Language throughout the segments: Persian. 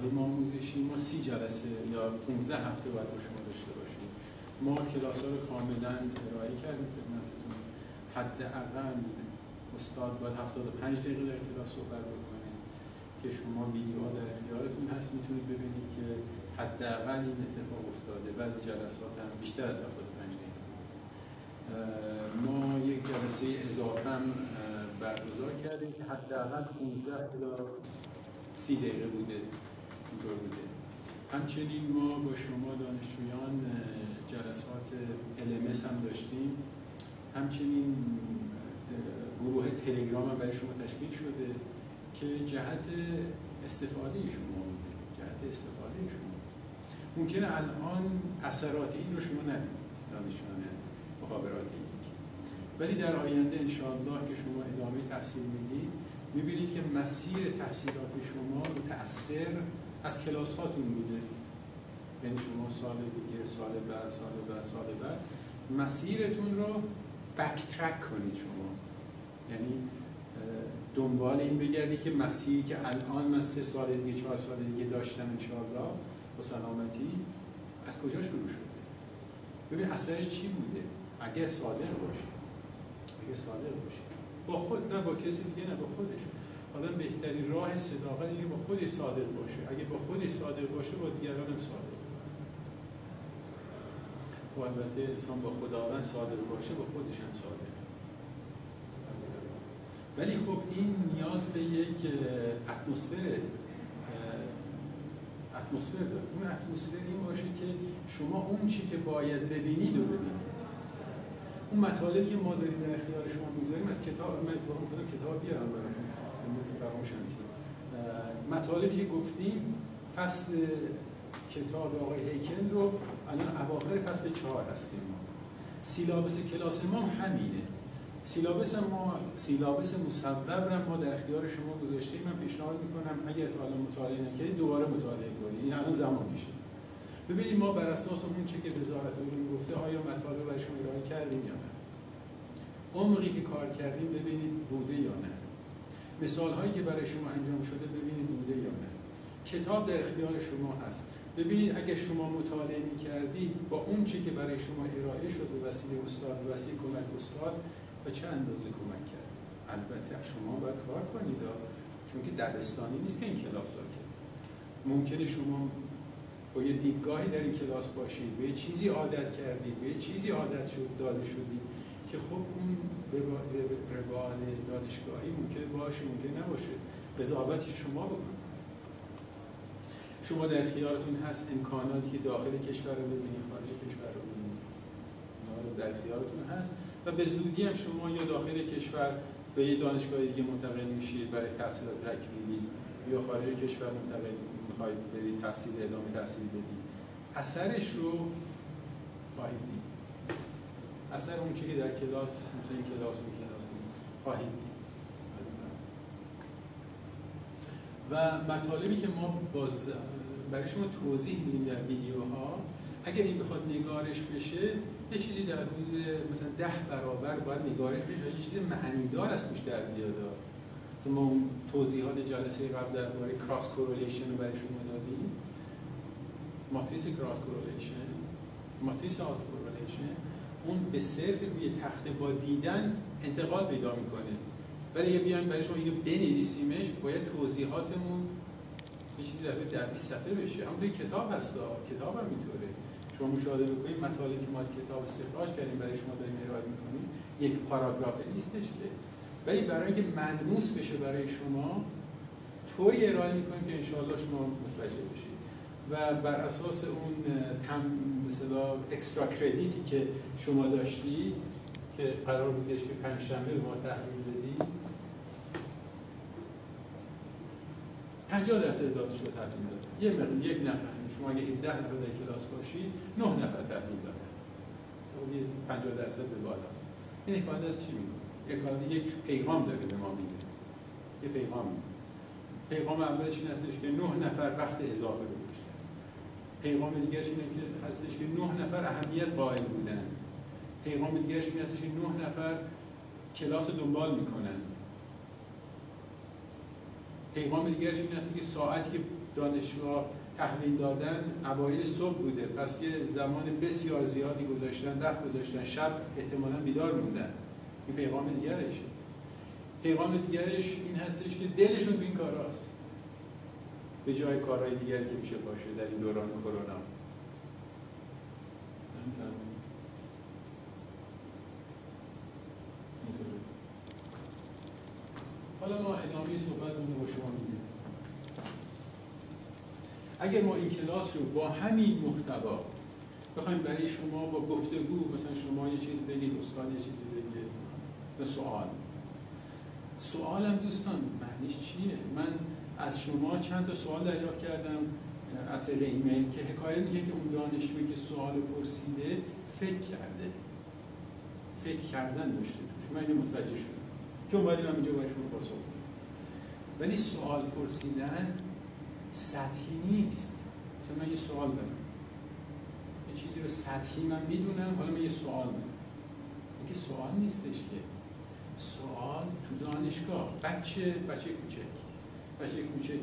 تعلیم آموزشی. ما سی جلسه یا 15 هفته باید با شما داشته باشیم. ما کلاس ها رو کاملا ارائه کردیم. خدمتتون. حداقل استاد باید 75 دقیقه در کلاس صحبت بکنه که شما ویدیوها در اختیارتون هست. می‌تونید ببینید که حداقل این اتفاق افتاده. بعضی جلسات هم بیشتر از 75 دقیقه. ما یک جلسه اضافه برگزار کردیم که حداقل 15 الی 30 دقیقه بوده. اینطور بوده. همچنین ما با شما دانشجویان جلسات LMS هم داشتیم. همچنین گروه تلگرام هم برای شما تشکیل شده که جهت استفاده شما بوده. جهت استفاده شما. ممکنه الان اثرات این رو شما نبینید دانشجویان مخابراتی. ولی در آینده انشاءالله که شما ادامه تحصیل می‌دید می‌بینید که مسیر تحصیلات شما متأثر از کلاس هاتون بوده یعنی شما سال دیگه سال بعد سال بعد سال بعد. مسیرتون رو بکترک کنید شما. یعنی دنبال این بگردی که مسیری که الان من سه سال دیگه چهار سال دیگه داشتم انشاءالله با سلامتی از کجا شروع شده؟ ببین اثرش چی بوده؟ اگه صادق باشه اگه صادق باشه با خود نه با کسی دیگه نه با خودش. حالا بهترین راه صداقت اینه با خودش صادق باشه. اگه با خودش صادق باشه با دیگران هم صادق. خب البته انسان با خداوند صادق باشه با خودش هم صادق. ولی خب این نیاز به یک اتمسفر اتمسفر داره. اون اتمسفر این باشه که شما اون چی که باید ببینید و ببینید. اون مطالبی که ما داریم در اختیار شما می‌ذاریم از کتاب من کتاب بیارم امروز فراموشم مطالبی که گفتیم فصل کتاب آقای هیکل رو الان اواخر فصل چهار هستیم ما. سیلابس کلاس ما همینه. سیلابس ما سیلابس مصوب ما در اختیار شما گذاشتیم. من پیشنهاد می‌کنم اگر تا الان مطالعه نکردید دوباره مطالعه کنید. این الان زمان میشه. ببینید ما بر اساس اون چه که وزارت علوم گفته آیا مطالب برای شما ارائه کردیم یا نه. عمقی که کار کردیم ببینید بوده یا نه. مثال هایی که برای شما انجام شده ببینید بوده یا نه. کتاب در اختیار شما هست. ببینید اگر شما مطالعه می کردید با اون چه که برای شما ارائه شد به وسیله استاد وسیله کمک استاد و چه اندازه کمک کرد؟ البته شما باید کار کنید چون که دبستانی نیست که این کلاس ها که. ممکنه شما با یه دیدگاهی در این کلاس باشید به چیزی عادت کردید به چیزی عادت شد داده شدید که خب اون روال دانشگاهی ممکن باشه ممکن نباشه. قضاوتی شما بکنید شما در اختیارتون هست امکاناتی که داخل کشور رو ببینید خارج کشور رو ببینید. در اختیارتون هست و به زودی هم شما یا داخل کشور به یه دانشگاه دیگه منتقل میشید برای تحصیلات تکمیلی یا خارج کشور منتقل می‌خواید برید تحصیل ادامه تحصیل بدید. اثرش رو خواهید اثر اون که در کلاس مثلا این کلاس و کلاس خواهید و مطالبی که ما باز برای شما توضیح میدیم در ویدیوها اگر این بخواد نگارش بشه یه چیزی در حدود مثلا ده برابر باید نگارش بشه. یه چیزی معنیدار از توش در بیاد. تو ما توضیحات جلسه قبل درباره cross correlation رو برای شما دادیم. ماتریس cross correlation ماتریس autocorrelation اون به صرف روی تخته با دیدن انتقال پیدا می‌کنه. ولی اگه بیایم برای شما اینو بنویسیمش باید توضیحاتمون یه چیزی در در 20 صفحه بشه. همون کتاب هست کتاب هم اینطوره. شما مشاهده بکنید مطالبی که ما از کتاب استخراج کردیم برای شما داریم ارائه می‌کنیم یک پاراگراف نیستش که ولی برای اینکه ملموس بشه برای شما طوری ارائه می‌کنیم که انشاءالله شما متوجه بشید. و بر اساس اون تم مثلا اکسترا کردیتی که شما داشتید که قرار بودش که پنج شنبه به ما تحویل بدید 50 درصد دانشجو تحویل داد. یه مقدار یک نفر. شما اگه 17 نفر در کلاس باشید 9 نفر تحویل دادن 50 درصد به بالاست. این حکایت از چی حکایت یک پیغام داره به ما میده. یه پیغام پیغام اولش این هستش که 9 نفر وقت اضافه گذاشتن پیغام دیگرش اینه که هستش که 9 نفر اهمیت قائل بودن. پیغام دیگرش این هستش که 9 نفر کلاس دنبال می‌کنن. پیغام دیگرش این هست که ساعتی که دانشجوها تحویل دادن اوایل صبح بوده. پس یه زمان بسیار زیادی گذاشتن وقت گذاشتن شب احتمالا بیدار موندن. این پیغام دیگرش. پیغام دیگرش این هستش که دلشون تو این کار هست. به جای کارهای دیگری که میشه باشه در این دوران کرونا. حالا ما ادامه صحبت با شما میدیم اگر ما این کلاس رو با همین محتوا بخوایم برای شما با گفتگو مثلا شما یه چیز بگید استاد یه چیزی بگید مثلا سوال. سوالم دوستان معنیش چیه؟ من از شما چند تا سوال دریافت کردم از طریق ایمیل که حکایت میگه که اون دانشجویی که سوال پرسیده فکر کرده. فکر کردن داشته توش. من اینو متوجه شدم. که اون من اینجا باید شما پاسخ ولی سوال پرسیدن سطحی نیست. مثلا من یه سوال دارم. یه چیزی رو سطحی من می‌دونم حالا من یه سوال دارم. که سوال نیستش که. سوال تو دانشگاه. بچه بچه کوچک. بچه کوچک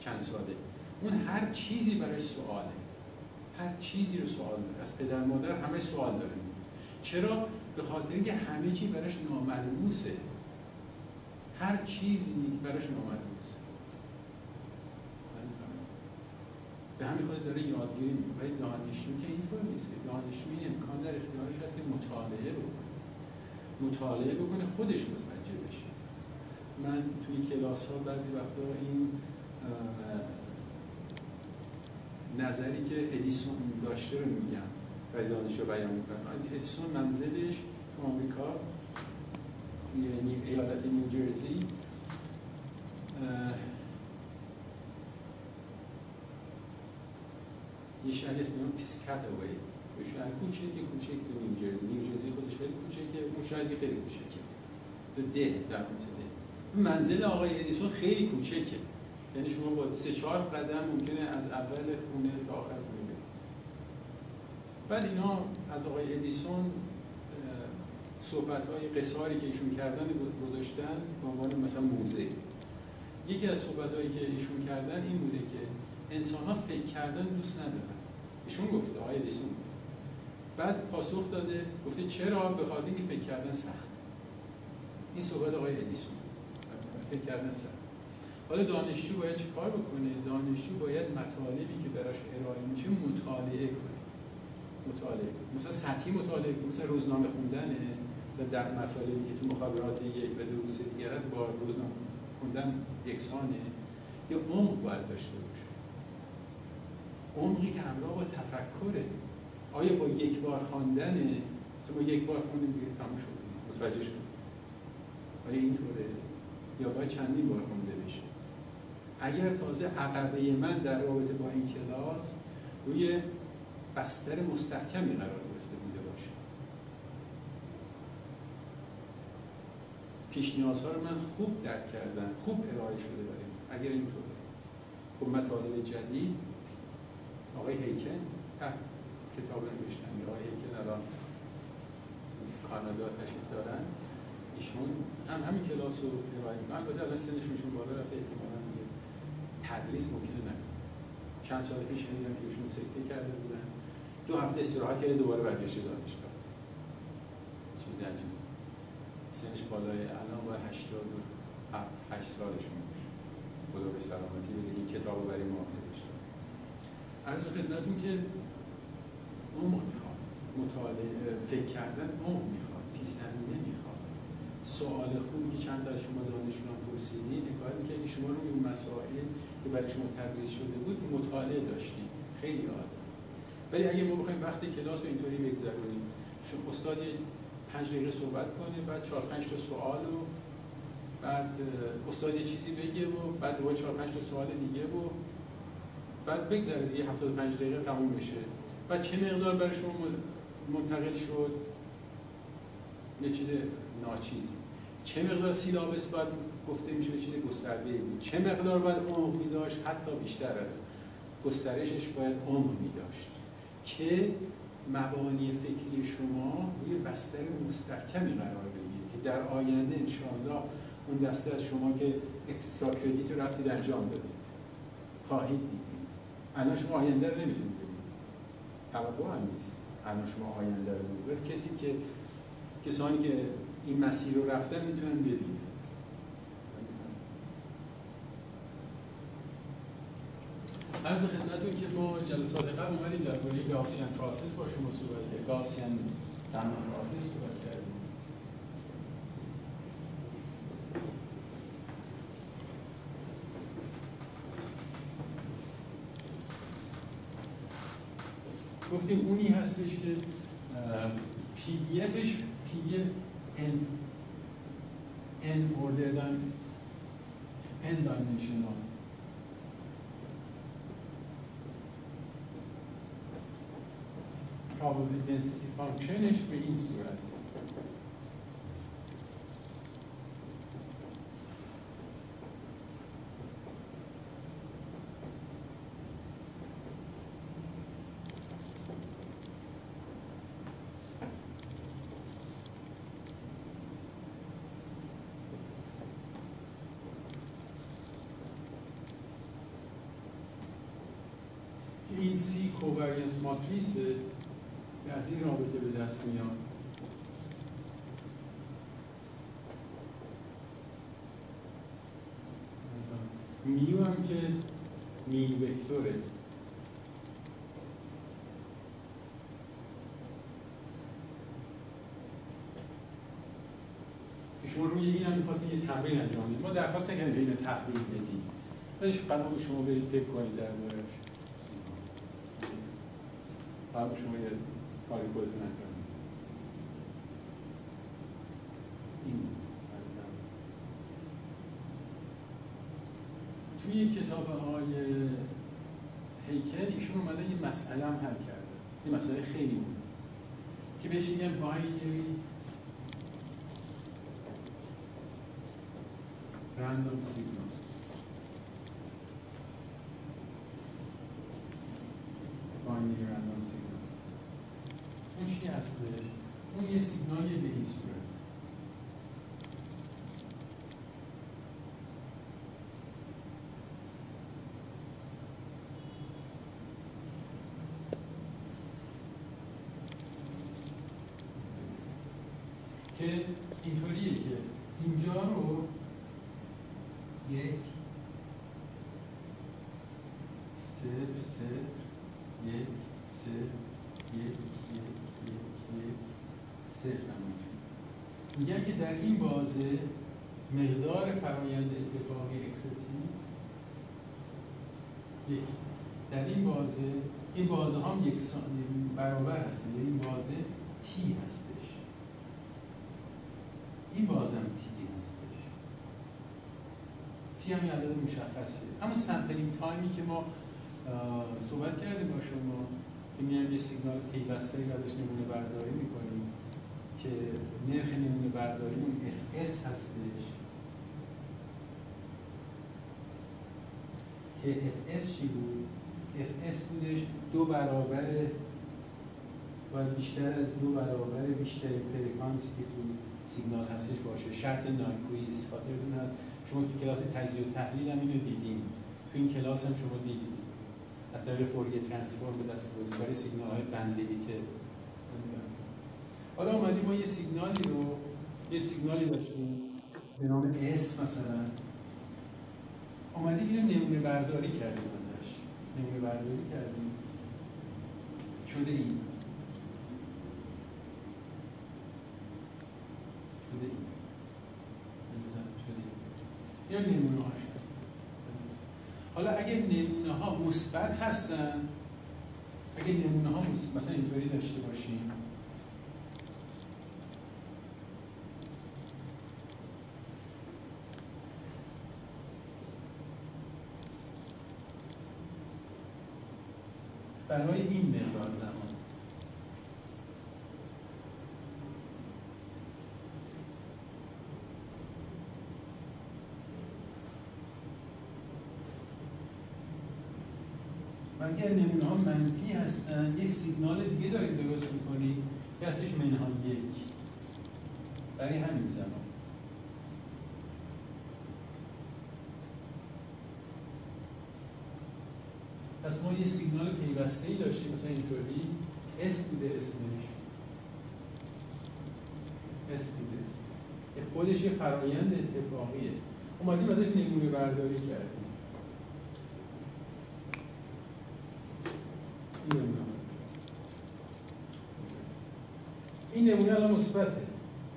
چند ساله. اون هر چیزی برای سواله. هر چیزی رو سوال داره. از پدر مادر همه سوال داره. چرا؟ به خاطر اینکه همه چی براش ناملموسه. هر چیزی براش ناملموسه. به همین خاطر داره یادگیری می‌کنه. ولی دانشجو که اینطور نیست. که دانشجو این امکان در اختیارش هست که مطالعه بکنه. مطالعه بکنه خودش بشه من توی کلاس ها بعضی وقتا این نظری که ادیسون داشته رو میگم برای دانشجو بیان می‌کنم. ادیسون منزلش تو آمریکا ایالت نیوجرسی یه شهری اسم اون پیسکاتاوی یه شهر کوچیک تو نیوجرسی نیوجرسی خودش خیلی کوچیکه اون شهری خیلی کوچیکه تو ده در ده. منزل آقای ادیسون خیلی کوچکه. یعنی شما با سه چهار قدم ممکنه از اول خونه تا آخر خونه برید. بعد اینا از آقای ادیسون صحبت های قصاری که ایشون کردن گذاشتن به عنوان مثلا موزه. یکی از صحبت هایی که ایشون کردن این بوده که انسان ها فکر کردن دوست ندارن. ایشون گفته آقای ادیسون بعد پاسخ داده گفته چرا؟ به خاطر اینکه فکر کردن سخت. این صحبت آقای ادیسون فکر کردن سخت حالا دانشجو باید چه کار بکنه؟ دانشجو باید مطالبی که براش ارائه میشه مطالعه کنه. مطالعه. مثلا سطحی مطالعه کنه. مثلا روزنامه خوندنه. مثلا در مطالبی که تو مخابرات یک و دو دیگر است با روزنامه خوندن یکسانه. یا عمق باید داشته باشه. عمقی که همراه با تفکره. آیا با یک بار خواندن مثلا با یک بار خوندیم دیگه تموم شد. متوجه شد آیا اینطوره؟ یا باید چندین بار خونده بشه اگر تازه عقبه من در رابطه با این کلاس روی بستر مستحکمی قرار گرفته بوده باشه. پیش نیازها رو من خوب درک کردم خوب ارائه شده بریم اگر اینطوره. خب مطالب جدید آقای هیکن کتاب نوشتن آقای هیکن الان کانادا تشریف دارن. ایشون هم همین کلاس رو ارائه می‌کنن البته الان سنشون بالا رفته احتمالا تدریس ممکنه نه چند سال پیش شنیدم که ایشون سکته کرده بودن. دو هفته استراحت کرده دوباره برگشته دانشگاه چیز عجیب. سنش بالای الان باید 88 سالشون باشه. خدا به سلامتی بده این کتاب برای ما نوشته عرض خدمتتون که عمق می‌خواد مطالعه فکر کردن عمق می‌خواد پیش زمینه می‌خواد سوال خوبی که چند تا از شما دانشجویان پرسیدید کار می‌کنید شما رو این مسائل که برای شما تدریس شده بود مطالعه داشتید خیلی عالی. ولی اگه ما بخوایم وقتی کلاس رو اینطوری بگذرونیم شما استاد پنج دقیقه صحبت کنه بعد چهار پنج تا سوال و بعد استاد یه چیزی بگه و بعد دوباره چهار پنج تا سوال دیگه و بعد بگذره دیگه 75 دقیقه تموم بشه. بعد چه مقدار برای شما منتقل شد؟ یه چیز ناچیزی. چه مقدار سیلابس باید گفته میشه چیز گسترده بود چه مقدار باید عمق داشت حتی بیشتر از گسترشش باید عمق داشت که مبانی فکری شما روی بستر مستحکمی قرار بگیره. که در آینده انشاءالله اون دسته از شما که extra credit رو رفتید انجام دادید خواهید دید. الان شما آینده رو نمی‌تونید ببینید. توقع هم نیست. الان شما آینده رو ببینید. کسی که کسانی که این مسیر رو رفتن می‌تونن ببینن عرض خدمتتون که ما جلسات قبل اومدیم درباره Gaussian process با شما صحبت کردیم. Gaussian random process صحبت کردیم. گفتیم اونی هستش که PDF ش PDF ان nth order n dimensional probability density functionش به این کوورینس ماتریسه از این رابطه به دست میاد میو هم که میل وکتوره. شما روی این هم می‌خواستین یه تمرین انجام بدید. ما درخواست نکردیم که اینو تحویل بدیم. ولی قرار شما برید فکر کنید در موردش قرار شما یه کاری خودتون انجام این توی کتاب های هیکل ایشون اومده یه مسئله هم حل کرده. یه مسئله خیلی بود که بهش میگن random signal binary random signal چی هسته؟ اون یه سیگنالی به این صورت که اینطوریه که اینجا رو یک صفر صفر یک صفر یک یک یک یک صفر نمودیم میگن که در این بازه مقدار فرایند اتفاقی اکستی در این بازه این بازه هم یک برابر هستن یعنی این بازه T هستش. این بازه هم T هستش. T هم عدد مشخصه. اما sampling time ی که ما صحبت کردیم با شما که یه سیگنال پیوسته ازش نمونه برداری می‌کنیم. که نرخ نمونه برداری اون FS هستش. که FS چی بود؟ FS بودش دو برابر باید بیشتر از دو برابر بیشتر فرکانسی که تو سیگنال هستش باشه. شرط Nyquist خاطرتون هست شما تو کلاس تجزیه و تحلیل هم اینو دیدیم تو این کلاس هم شما دیدید از طریق Fourier transform به دست آوردیم برای سیگنال های band limited حالا اومدیم ما یه سیگنالی رو یه سیگنالی داشتیم. به نام S مثلا. اومدیم اینو نمونه برداری کردیم ازش. نمونه برداری کردیم. شده این یا نمونه هاش هستن حالا اگه نمونه ها مثبت هستن اگه نمونه ها مثلا اینطوری داشته باشیم. برای این مقدار زمان. و اگر نمونه ها منفی هستن یک سیگنال دیگه داریم درست می‌کنیم که هستش منها یک. برای همین زمان. پس ما یه سیگنال پیوسته ای داشتیم مثلا اینطوری. S بوده اسمش S بوده اسم. خودش یه فرایند اتفاقیه. اومدیم ازش نمونه برداری کردیم. این نمونه. الان مثبته.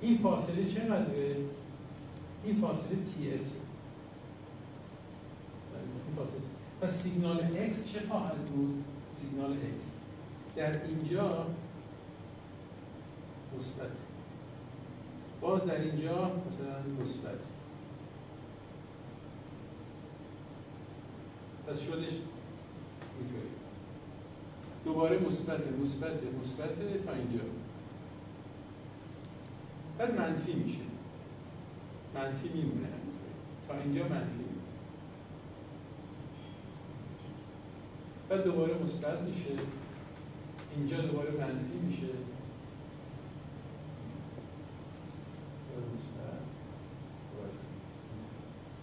این فاصله چقدره؟ این فاصله TS این پس سیگنال X چه خواهد بود؟ سیگنال X. در اینجا مثبت. باز در اینجا مثلا مثبت. پس شدش اینطوری. دوباره مثبت مثبت مثبت تا اینجا. بعد منفی میشه. منفی میمونه. تا اینجا منفی بعد دوباره مثبت میشه. اینجا دوباره منفی میشه.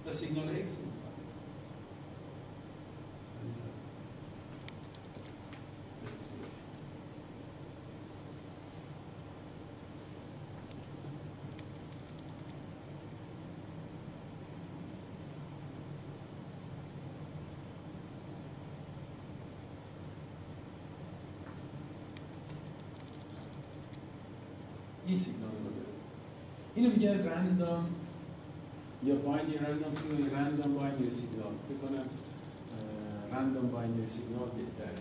و سیگنال اکس این سیگنال رو داره اینو میگه random یا binary random signal random binary signal. بکنم random binary signal بهتره.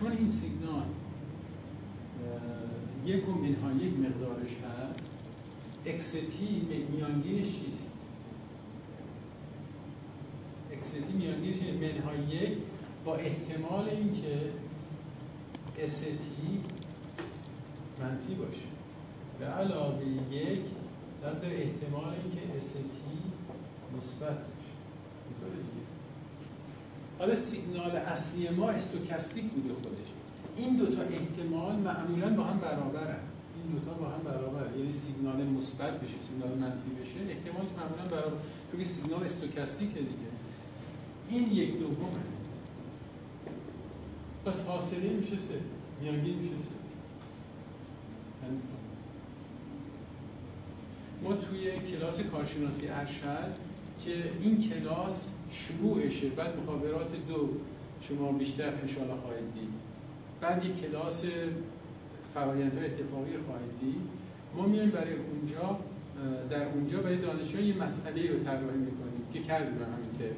چون این سیگنال یک و منها یک مقدارش هست اکستی میانگینش چیست؟ اکستی میانگینش منها یک با احتمال اینکه استی منفی باشه. به علاوه یک در احتمال اینکه استی مثبت. حالا سیگنال اصلی ما استوکاستیک بوده خودش. این دوتا احتمال معمولا با هم برابرن. این دوتا با هم برابر یعنی سیگنال مثبت بشه سیگنال منفی بشه احتمالش معمولا برابر. چون سیگنال استوکاستیکه دیگه. این یک دومه. پس حاصله میشه سه. میانگین میشه سه. ما توی کلاس کارشناسی ارشد که این کلاس شروعشه بعد مخابرات دو. شما بیشتر انشاءالله خواهید دید. بعد یک کلاس فرایندهای اتفاقی خواهید دید. ما میایم برای اونجا در اونجا برای دانشجویان یه مسئله رو طراحی می‌کنیم که کردیم همین که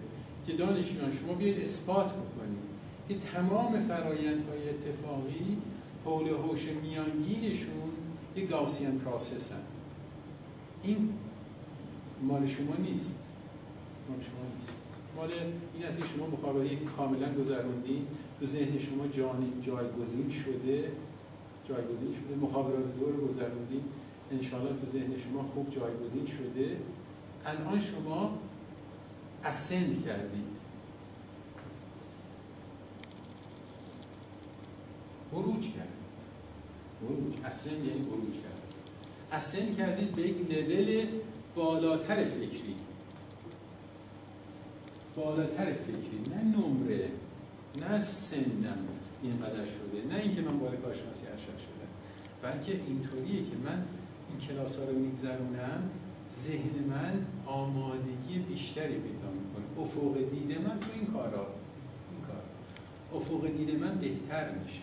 که دانشجویان شما بیاید اثبات بکنید که تمام فرایندهای اتفاقی حول هوش میانگینشون یه گاوسیان پراسس هم. این مال شما نیست. مال شما نیست. مال این که شما مخابره کاملا گذروندین تو ذهن شما جایگزین شده جایگزین شده مخابرات دو رو گذروندین انشاءالله تو ذهن شما خوب جایگزین شده. الان شما اسند کردید. بروج کردید. بروج اسند یعنی بروج کردید. اسند کردید به یک لول بالاتر فکری. بالاتر فکری نه نمره نه سنم اینقدر شده نه اینکه من باید کارشناسی ارشد شدم بلکه اینطوریه که من این کلاس ها رو میگذرونم ذهن من آمادگی بیشتری پیدا می‌کنه. افق دید من تو این کارا این کار افق دید من بهتر میشه.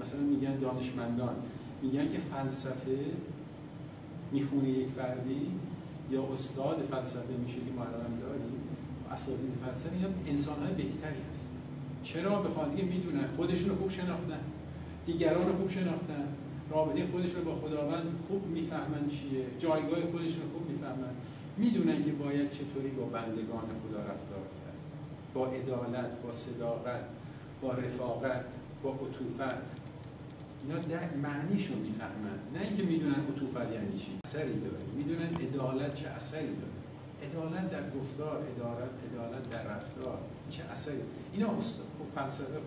مثلا میگن دانشمندان میگن که فلسفه می‌خونه یک فردی یا استاد فلسفه میشه که ما الان داریم اساتید فلسفه اینا انسان های بهتری هست چرا؟ به خاطر می‌دونن. خودشون رو خوب شناختن. دیگران رو خوب شناختن. رابطه خودشون رو با خداوند خوب می‌فهمن چیه. جایگاه خودشون رو خوب می‌فهمن. می‌دونن که باید چطوری با بندگان خدا رفتار کرد با عدالت با صداقت با رفاقت با عطوفت. اینا معنیشو می‌فهمن. نه اینکه می‌دونن عطوفت یعنی چی. اثری داره. می‌دونن عدالت چه اثری داره. عدالت در گفتار عدالت عدالت در رفتار. چه اثری؟ اینا استاد خب فلسفه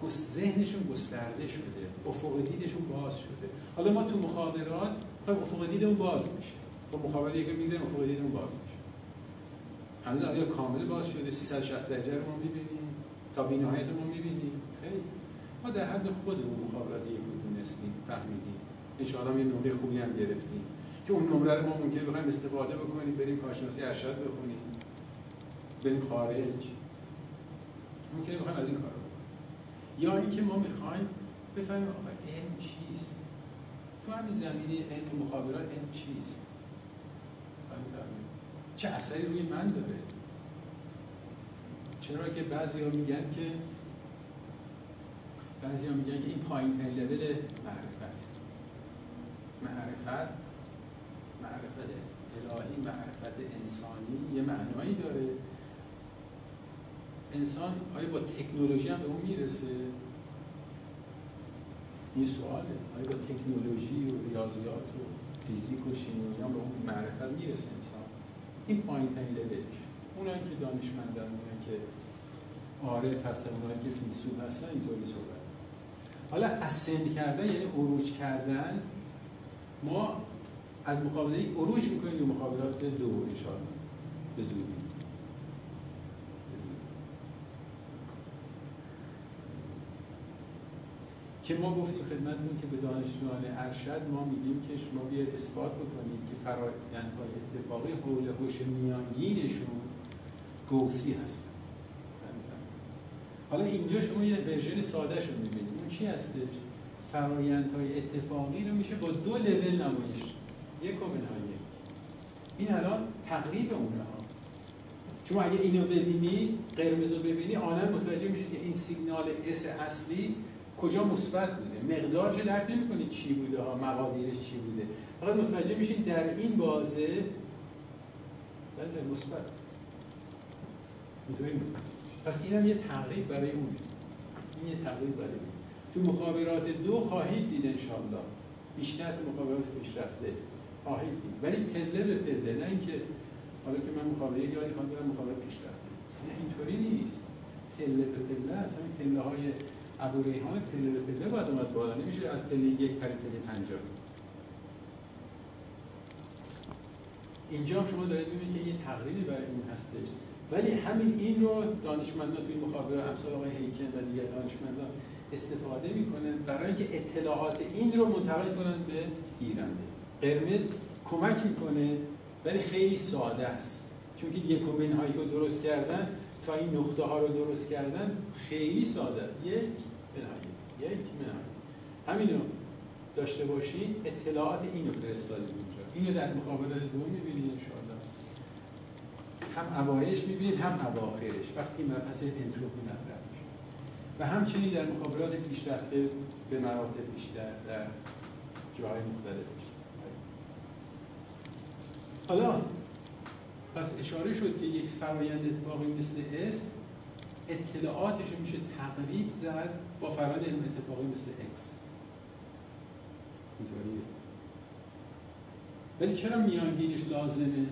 خود ذهنشون گسترده شده. افق دیدشون باز شده. حالا ما تو مخابرات خب افق دیدمون باز میشه. خب مخابرات دیگه می‌زنیم افق دیدمون باز میشه. هنوز آیا کامل باز شده؟ 360 درجه رو ما می‌بینیم. تا بینهایت ما می‌بینیم. ما در حد خودمون مخابرات یک دونستیم فهمیدیم. ان یه نمره خوبی هم گرفتیم. که اون نمره رو ما ممکنه بخوایم استفاده بکنیم بریم کارشناسی ارشد بخونیم. بریم خارج. ممکنه بخوایم از این کار یا اینکه ما می‌خوایم بفهمیم آقا علم چیست؟ تو همین زمینه علم مخابرات علم چیست؟ چه اثری روی من داره؟ چرا که بعضی ها میگن که بعضی ها میگن که این پایین لول معرفت. معرفت معرفت الهی معرفت انسانی یه معنایی داره. انسان آیا با تکنولوژی هم به اون می‌رسه؟ یه سواله. آیا با تکنولوژی و ریاضیات و فیزیک و شیمی به اون معرفت می‌رسه انسان؟ این پایین ترین لولش. اونایی که دانشمندن اونایی که عارف هستن اونایی که فیلسوف هستن اینطوری صحبت حالا اسند کردن یعنی عروج کردن. ما از مقابله یک عروج می‌کنیم به مقابلات دو انشاءالله. به زودی. که ما گفتیم خدمتتون که به دانشجویان ارشد ما میگیم که شما بیاید اثبات بکنید که فرایندهای اتفاقی حول هوش میانگینشون گوسی هستن. حالا اینجا شما یه ورژن ساده شو می‌بینید. چی هستش فرایندهای اتفاقی رو میشه با دو لول نمایش. یک و یک این الان تقریب اونها شما اگه اینو ببینید قرمز رو ببینید آنم متوجه میشید که این سیگنال اس اصلی کجا مثبت بوده. مقدارش درک نمی‌کنید چی بوده ها مقادیرش چی بوده. فقط متوجه میشید در این بازه بله مثبت. اینطوری پس اینم یه تقریب برای اونه این یه تقریب برای اون. تو مخابرات دو خواهید دید انشاءالله. بیشتر تو مخابرات پیشرفته خواهید دید. ولی پله به پله نه اینکه حالا که من مخابره یادی خواهم برم مخابرات پیشرفته. نه اینطوری نیست. پله به پله هست همین پله های ابو ریحان پله به پله باید اومد بالا. نمیشه از پله یک پری پله پنجاه. اینجا هم شما دارید می‌بینید که یه تقریبی برای این هستش. ولی همین این رو دانشمندان توی مخابره امثال آقای هیکن و دیگر دانشمندان استفاده می‌کنن برای اینکه اطلاعات این رو منتقل کنن به گیرنده قرمز کمک می‌کنه ولی خیلی ساده است. چون که یک هایی رو درست کردن تا این نقطه ها رو درست کردن خیلی ساده. یک منهایی یک منهایی همین رو داشته باشید اطلاعات اینو فرستادیم اینجا. اینو در مقابله دو می‌بینید انشاءالله. هم اوایلش می‌بینید هم اواخرش. وقتی مبحث انتروپی مطرح و همچنین در مخابرات پیشرفته به مراتب بیشتر در جاهای مختلف حالا پس اشاره شد که یک فرایند اتفاقی مثل S اطلاعاتش میشه تقریب زد با فرایند اتفاقی مثل X ولی چرا میانگینش لازمه؟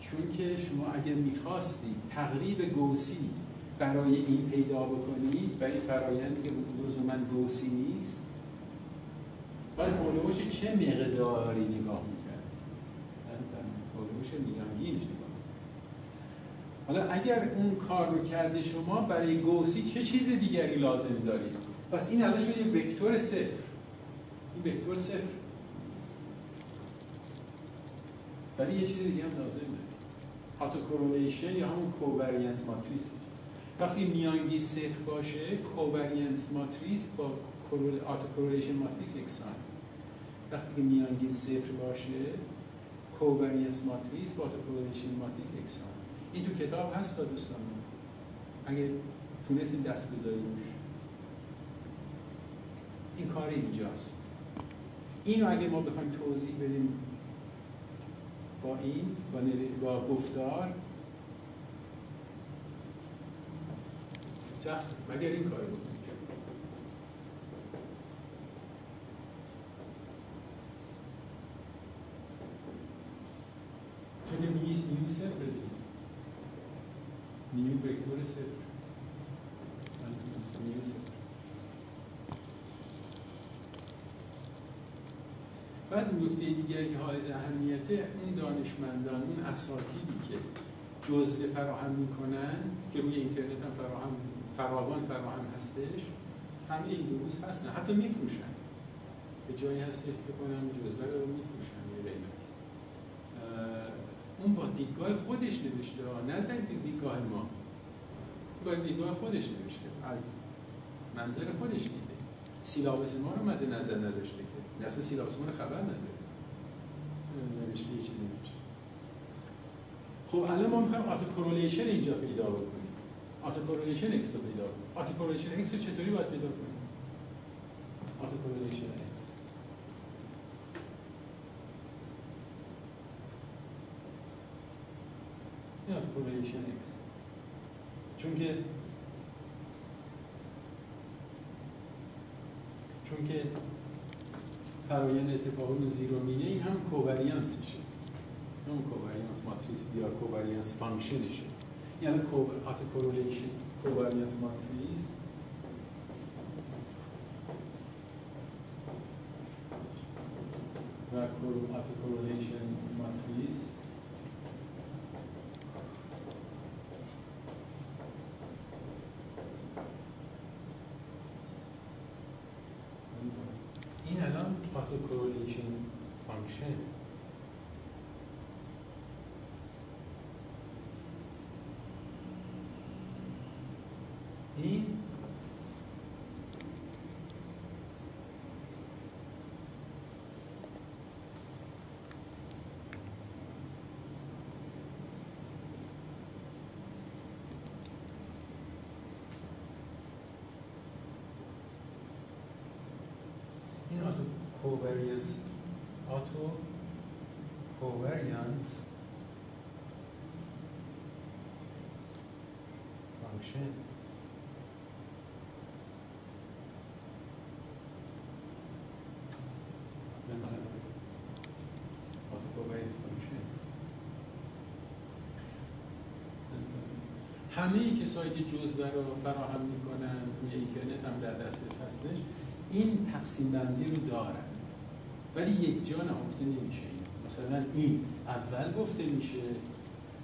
چون که شما اگر می‌خواستی تقریب گوسی برای این پیدا بکنید برای فرایندی که من گوسی نیست. باید هولوش چه مقداری نگاه می‌کرد؟ هولوش میانگینش نگاه حالا اگر اون کار رو کرده شما برای گوسی چه چیز دیگری لازم دارید پس این الان شده یه وکتور صفر. این وکتور صفر. ولی یه چیز دیگه هم لازمه autocorrelation یا همون covariance ماتریس وقتی میانگین صفر باشه covariance ماتریس با autocorrelation ماتریس یکسان وقتی که میانگین صفر باشه covariance ماتریس با autocorrelation ماتریس یکسان این تو کتاب هست تا دوستان. اگه تونستین دست بذارید این کار اینجاست. اینو اگه ما بخوایم توضیح بدیم با این با, با گفتار سخت. مگر این کار بود؟ چون نیو وکتور صفر. نیو صفر. بعد نکته دیگری که حائز اهمیته اون دانشمندان اون اساتیدی که جزء فراهم می‌کنن که روی اینترنت هم فراهم فراوان فراهم هستش همه این دو روز هستن. حتی میفروشن. به جایی هستش که کنم جزوه رو میفروشن یه قیمت اون با دیدگاه خودش نوشته نه در دیدگاه ما. با دیدگاه خودش نوشته. از منظور خودش دیده syllabus ما رو مد نظر نداشته که. اصلا syllabus ما رو خبر نداره. نوشته یه چیزی نوشته خب الان ما می‌خوایم autocorrelation اینجا پیدا بکنیم. autocorrelation X رو پیدا کنیم. autocorrelation X رو چطوری باید پیدا کنیم؟ autocorrelation X این autocorrelation X چون که چون که فرایند اتفاقی zero mean ه این هم covariance شه اون covariance ماتریس یا covariance function شه یعنی autocorrelation covariance ماتریس و autocorrelation ماتریس این الان آتو کورولیشن فانکشن این این covariance autocovariance function همه کسایی که جزوه رو فراهم می‌کنن روی اینترنت هم در دسترس هستش این تقسیم بندی رو دارن. ولی یک جا نهفته نمیشه. این مثلا این اول گفته میشه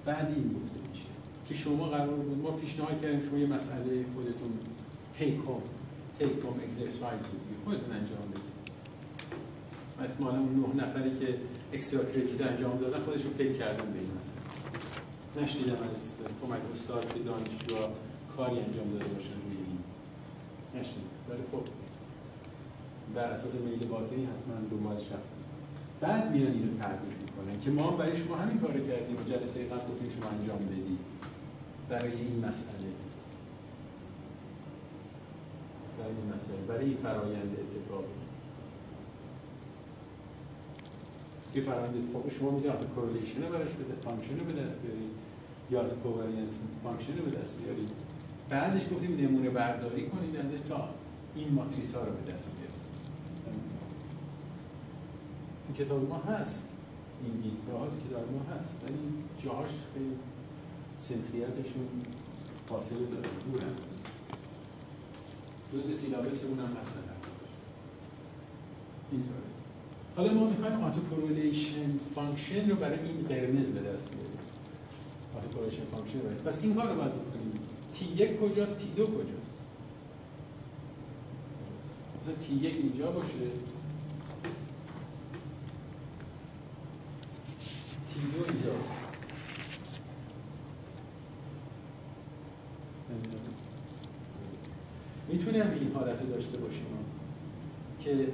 بعد این گفته میشه. که شما قرار بود ما پیشنهاد کردیم شما یه مسئله خودتون تیک هوم تیک هوم اکسرسایز بود. خودتون انجام بدید. احتمالا اون نه نفری که اکسترا انجام دادن خودشون فکر کردن به این مسئله. نشنیدم از کمک استاد که دانشجو کاری انجام داده باشن روی این. نشنیدم. ولی خب بر اساس میل باطنی حتما دنبالش رفتن. بعد میان اینو تعریف می‌کنن که ما برای شما همین کار کردیم و جلسه قبل گفتیم شما انجام بدید برای این مسئله. برای این مسئله. برای این فرایند اتفاق. که فرآیند اتفاق. شما می‌تونید correlation رو براش بده function رو به دست بیارید یا autocovariance function رو به دست بیارید بعدش گفتیم نمونه برداری کنید ازش تا این ماتریس ها رو به دست بیارید. تو کتاب ما هست. این دیدگاه تو کتاب ما هست. ولی جاهاش خیلی سنتریتشون فاصله داره. دور هست جز syllabus اون هم هستن اینطوره. حالا ما می‌خوایم autocorrelation function رو برای این قرمز به دست بیاریم. autocorrelation function رو. پس این کار رو باید بکنیم. t یک کجاست؟ t دو کجاست؟ مثلا t یک اینجا باشه t دو اینجا می‌تونم این حالت داشته باشیم که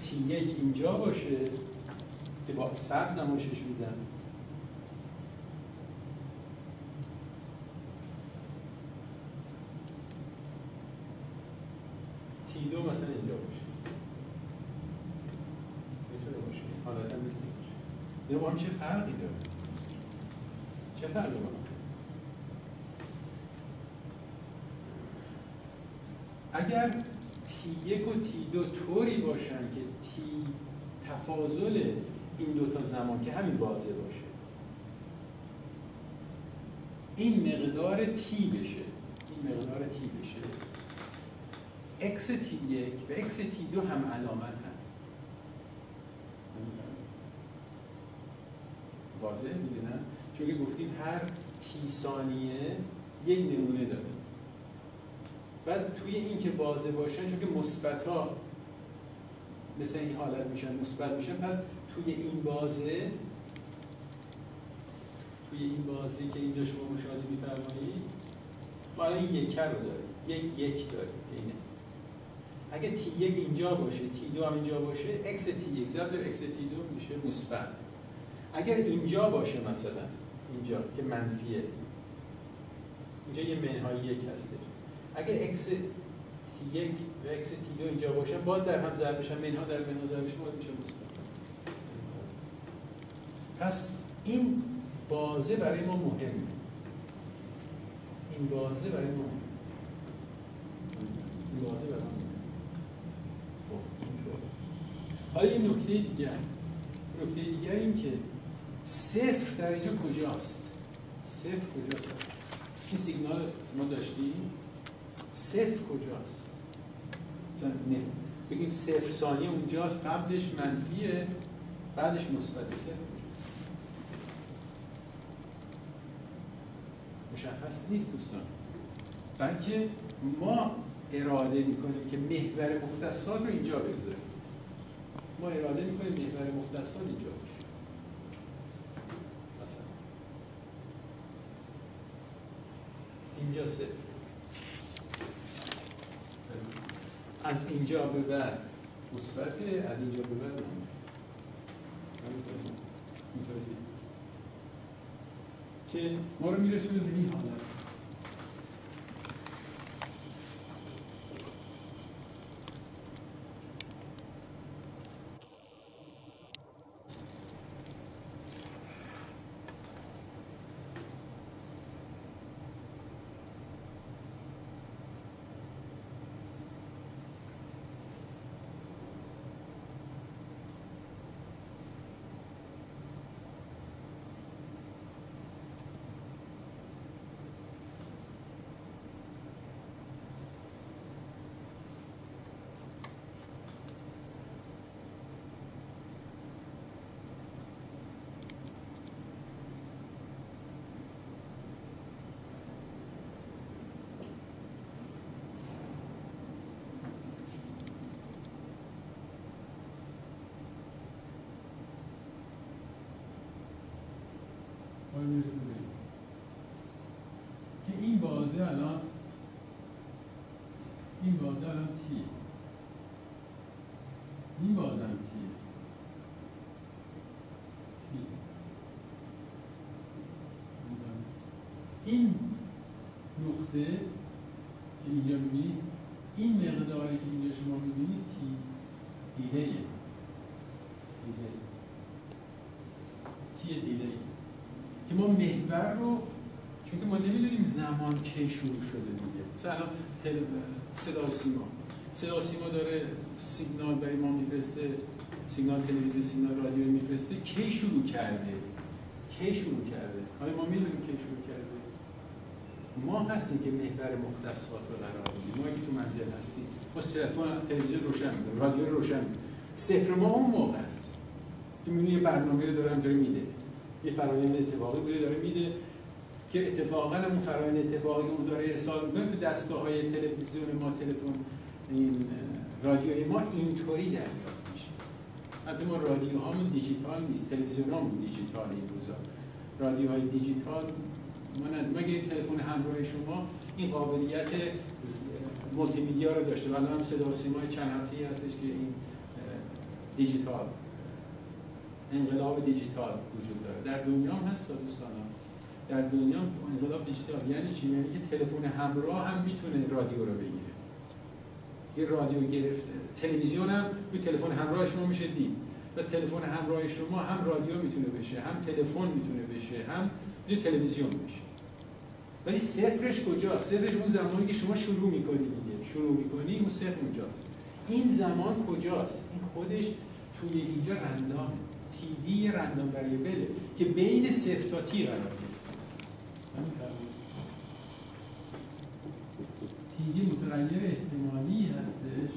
تی یک اینجا باشه که با سبز نمایشش میدم. تی دو مثلا اینجا باشه می‌تونه باشه حالت هم می‌تونه باشه با هم چه فرقی داره؟ چه فرقی با اگر تی یک و تی دو طوری باشن که تی تفاضل این دوتا زمان که همین بازه باشه این مقدار تی بشه این مقدار تی بشه. X تی یک و x تی دو هم علامت هم واضح می‌دونم؟ چون که گفتیم هر تی ثانیه یک نمونه داره. بعد توی این که بازه باشن چون که مثبت ها مثل این حالت میشن مثبت میشن پس توی این بازه توی این بازی که اینجا شما مشاهده میفرمایید ما این یک رو داریم. یک یک داریم. اینه. اگه تی یک اینجا باشه تی دو هم اینجا باشه x تی یک ضرب x تی دو میشه مثبت. اگر اینجا باشه مثلا اینجا که منفیه. اینجا یه منهای یک هسته اگر x تی یک و x تی دو اینجا باشه باز در هم ضرب بشن منها در منها ضرب بشن باز میشه مثبت پس این بازه برای ما مهمه. این بازه برای ما این بازه برای ما خب، حالا این نکته دیگر. نکته دیگر این که صفر در اینجا کجاست؟ صفر کجاست؟ این سیگنال ما داشتیم؟ صفر کجاست؟ نه. بگیم صفر ثانیه اونجاست قبلش منفیه بعدش مثبت صفر. مشخص نیست دوستان. بلکه ما اراده می‌کنیم که محور مختصات رو اینجا بگذاریم. ما اراده می‌کنیم محور مختصات اینجا باشه مثلا اینجا صفر از اینجا به بعد. مثبته از اینجا به بعد که ما رو میرسونه به این حالت که این بازه الان این بازه الان تی این بازه هم تی این نقطه که اینجا می‌بینید این مقداری که اینجا شما می‌بینید تی دیلیه دیلی تی دیلی که ما محور رو چون که ما نمی‌دونیم زمان کی شروع شده دیگه مثلا الان صدا و سیما. صدا و سیما داره سیگنال برای ما میفرسته سیگنال تلویزیون سیگنال رادیو میفرسته. کی شروع کرده؟ کی شروع کرده؟ آیا ما می‌دونیم کی شروع کرده؟ ما هستیم که محور مختصات رو قرار میدیم ما اگه تو منزل هستیم. ما تلفن تلویزیون روشن میدیم رادیو رو روشن میدیم صفر ما اون موقع است که یه برنامه رو دارم داره میده. یه فرایند اتفاقی بوده داره میده. که اتفاقا اون فرایند اتفاقی اون داره ارسال می‌کنه تو دستگاه های تلویزیون ما تلفن این رادیوی ما اینطوری دریافت میشه. حتی ما رادیو هامون دیجیتال نیست تلویزیون هامون دیجیتال این روزا. رادیوهای دیجیتال مگه این تلفن همراه شما این قابلیت مولتی میدیا رو داشته؟ ولی هم صدا سیمای چند هفته هستش که این دیجیتال انقلاب دیجیتال وجود داره. در دنیا هم هست دوستان در دنیا انقلاب دیجیتال یعنی چی؟ یعنی که تلفن همراه هم می‌تونه رادیو رو بگیره. یه رادیو گرفته. تلویزیون هم روی تلفن همراه شما میشه دید. و تلفن همراه شما هم رادیو می‌تونه بشه هم تلفن می‌تونه بشه هم تلویزیون بشه ولی صفرش کجاست؟ صفرش اون زمانی که شما شروع می‌کنی دیگه. شروع می‌کنی اون صفر اونجاست. این زمان کجاست؟ این خودش توی اینجا رندامه. تیوی رندام وریبله که بین صفر تا تی قرار تیگی متغیر احتمالی هستش.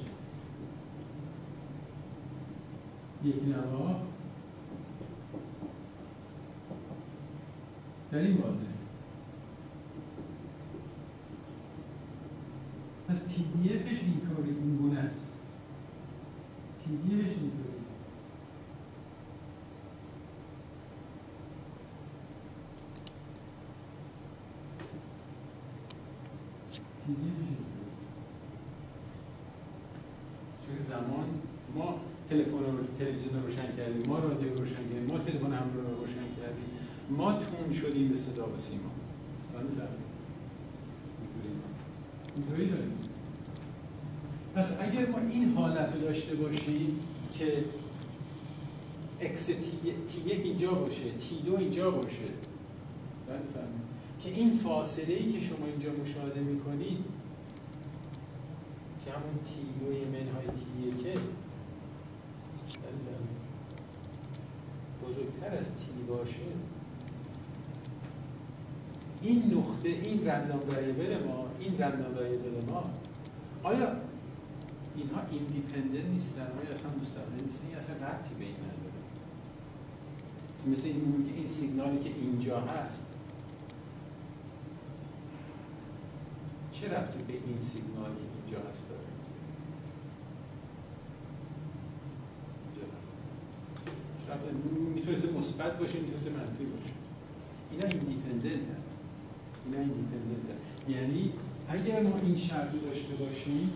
یک نوا. در این بازه. پس پی دی افش این گونه است. پی دی افش چون زمان ما تلفن رو تلویزیون رو روشن کردیم ما رادیو رو روشن کردیم ما تلفن هم رو روشن کردیم. ما تون شدیم به صدا و سیما. اینطوری. داریم. پس اگر ما این حالت رو داشته باشیم که اکس تی, اینجا باشه تی دو اینجا باشه. که این فاصله ای که شما اینجا مشاهده می‌کنید که همون تی منهای تی یکه بزرگتر از تی باشه. این نقطه این رندام وریبل ما این رندام وریبل ما. آیا اینها ایندیپندنت نیستن؟ آیا اصلا مستقل نیستن؟ این اصلا ربطی به این نداره؟ مثل این این سیگنالی که اینجا هست چه ربطی به این سیگنالی اینجا هست داره؟ می‌تونست مثبت باشه می‌تونست منفی باشه. اینا independent اینا independent یعنی اگر ما این شرط داشته باشیم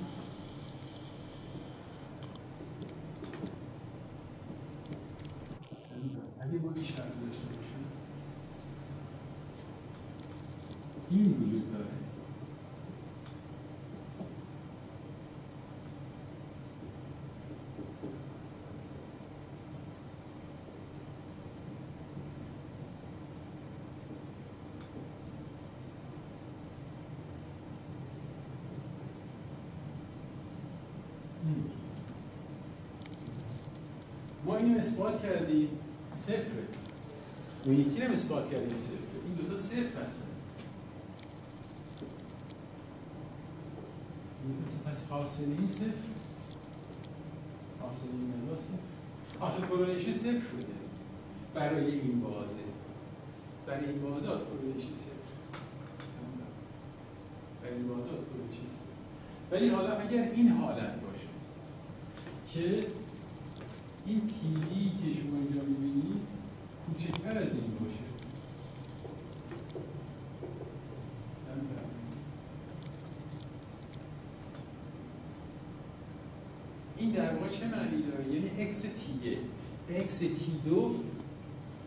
اگه ما این شرط داشته باشیم این وجود داره ما اینو اثبات کردیم صفره. اون یکی رو اثبات کردیم صفره. این دوتا صفر هستن. پس حاصل این صفر. حاصل این مقدار صفر. autocorrelation صفر شده. برای این بازه. برای این بازه autocorrelation صفر. برای این بازه autocorrelation صفر. ولی حالا اگر این حالت باشه که این delay ی که شما اینجا می‌بینید کوچکتر از این باشه چه معنی داره؟ یعنی x t x t دو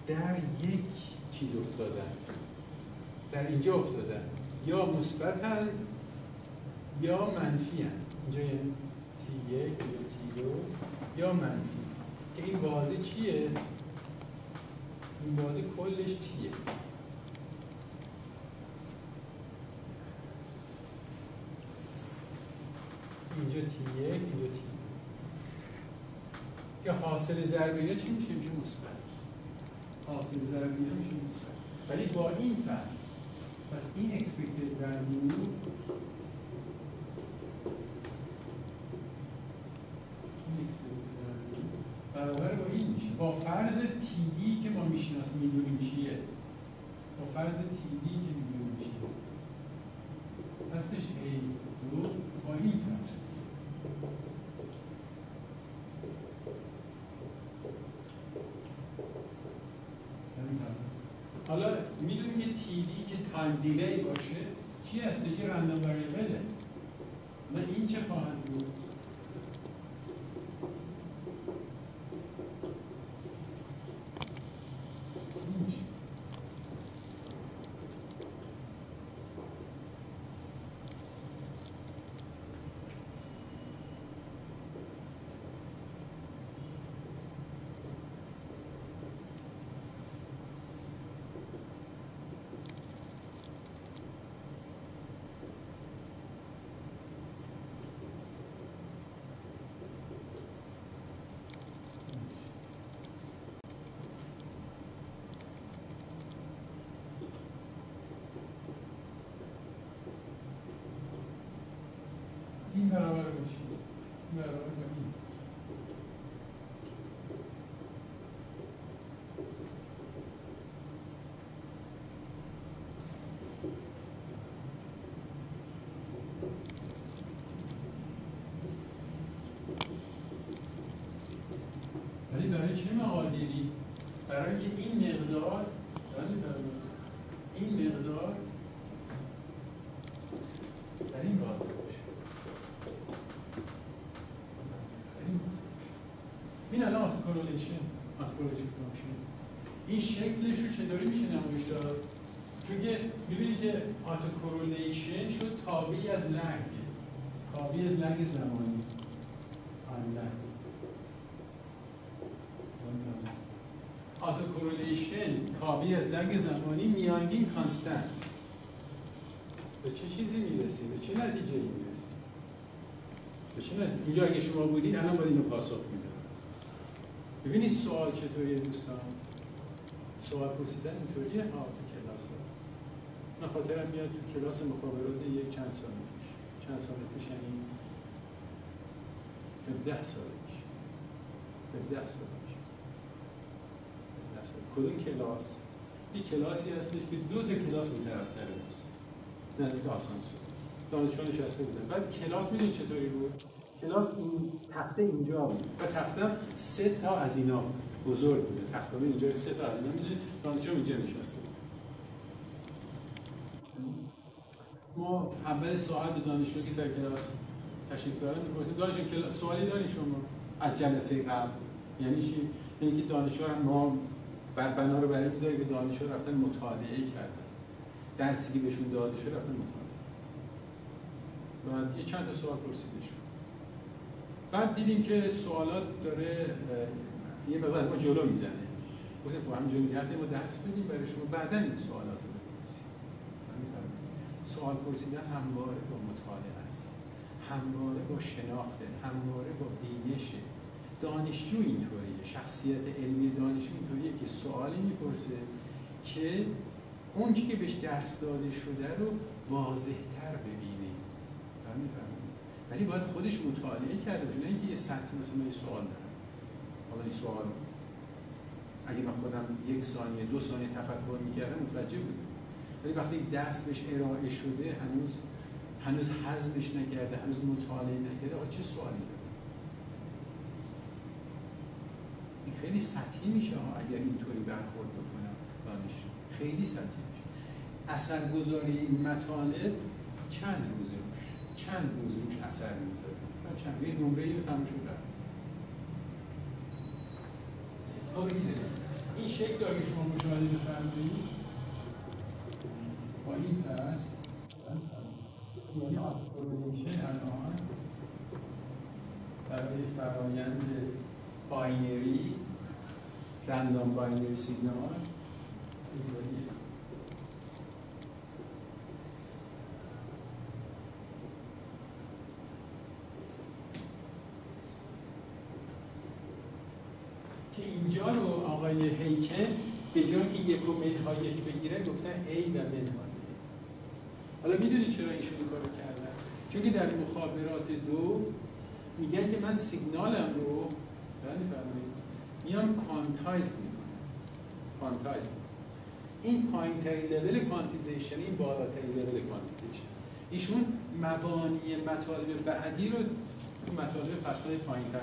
در یک چیز افتادن در اینجا افتادن یا مثبتن یا منفی هن. اینجا یعنی تی یک یا تی دو یا منفی که این بازی چیه؟ این بازی کلش چیه؟ اینجا تی یک که حاصل ضربیه چی میشه؟ میشه مثبت. حاصل ضربیه میشه مثبت. ولی با این فرض پس این expected value برابر با این میشه. با فرض تیدی که ما می‌شناسیم می‌دونیم چیه با فرض تیدی که می‌دونیم چیه هستش ای دو با این فرض حالا می‌دونیم که تیدی که تایم دیلی باشه چی هستش؟ که رندوم autocorrelation autocorrelation function این شکلش رو چطوری میشه نمایش داد؟ چون که می‌بینید که autocorrelation شد تابعی از lag. تابعی از lag زمانی. autocorrelation تابعی از lag زمانی میانگین constant به چه چیزی می‌رسیم به چه نتیجه می‌رسیم به چه نتیجه اینجا اگه شما بودید الان باید اینو پاسخ میدم. ببینید سوال چطوریه دوستان؟ سوال پرسیدن اینطوریه؟ ها تو کلاس ها من خاطرم میاد تو کلاس مخابرات یک چند سال پیش. چند سال پیش یعنی 17 سال پیش. 17 سال پیش. کدوم کلاس؟ این کلاسی هستش که دو تا کلاس اون طرفتر است. نزدیک آسانسور. دانشجو نشسته بودن بعد کلاس می‌دونی چطوری بود؟ کلاس این تخته اینجا بود. و تخته سه تا از اینا بزرگ بوده. تخته اینجا سه تا از اینا می‌دونی؟ دانشجو اینجا نشسته. ما اول ساعت به دانشجو که سر کلاس تشریف دارن می‌پرسیم دانشجو سوالی داری شما از جلسه قبل؟ یعنی چی؟ یعنی که دانشجو ما بنا رو برای می‌ذاره که دانشجو رفتن مطالعه کردن. درسی که بهشون داده شده رفتن مطالعه. بعد یه چند تا سوال پرسیده شد بعد دیدیم که سوالات داره یه مقدار از ما جلو می‌زنه. گفتیم خب همینجا نگه ما درس بدیم برای شما. بعدا این سوالات رو بپرسیم. سوال پرسیدن همواره با مطالعه است. همواره با شناخته همواره با بینشه. دانشجو اینطوریه. شخصیت علمی دانشجو اینطوریه که سوالی می‌پرسه که اون که بهش درس داده شده رو واضحتر ببینه. ولی باید خودش مطالعه کرده باشه نه اینکه یه سطح مثلا یه سوال دارم. حالا این سوال اگه من خودم یک ثانیه دو ثانیه تفکر می‌کردم متوجه بودم ولی وقتی درس بهش ارائه شده هنوز هنوز حذفش نکرده هنوز مطالعه نکرده آقا چه سوالی داره؟ این خیلی سطحی میشه اگر اینطوری برخورد بکنم دانش. خیلی سطحی میشه. اثرگذاری این مطالب چند روش چند روز روش اثر می‌ذاره؟ چند یه نمره رو تموم شد. این شکل اگه شما مشاهده بفرمایید با این فرض یعنی autocorrelation الان برای فرایند binary random binary signal که اینجا رو آقای هیکین به جای که یک و منهای بگیره گفتن A و منهای حالا می‌دونی چرا این کارو کردن؟ چون که در مخابرات دو میگن که من سیگنالم رو بله فرمایید میان quantize می‌کنم quantize این پایین ترین level quantization این بالاترین level quantization ایشون مبانی مطالب بعدی رو تو مطالب فصل پایین تر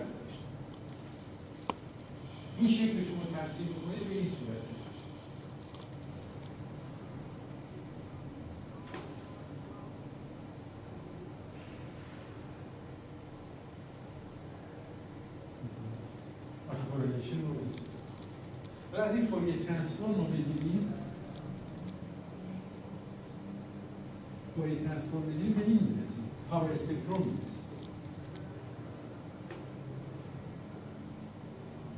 این شکل شما ترسیم بکنید به این صورت؟ و از این Fourier transform رو بگیریم. Fourier transform بگیریم به این می‌رسیم. power spectrum می‌رسیم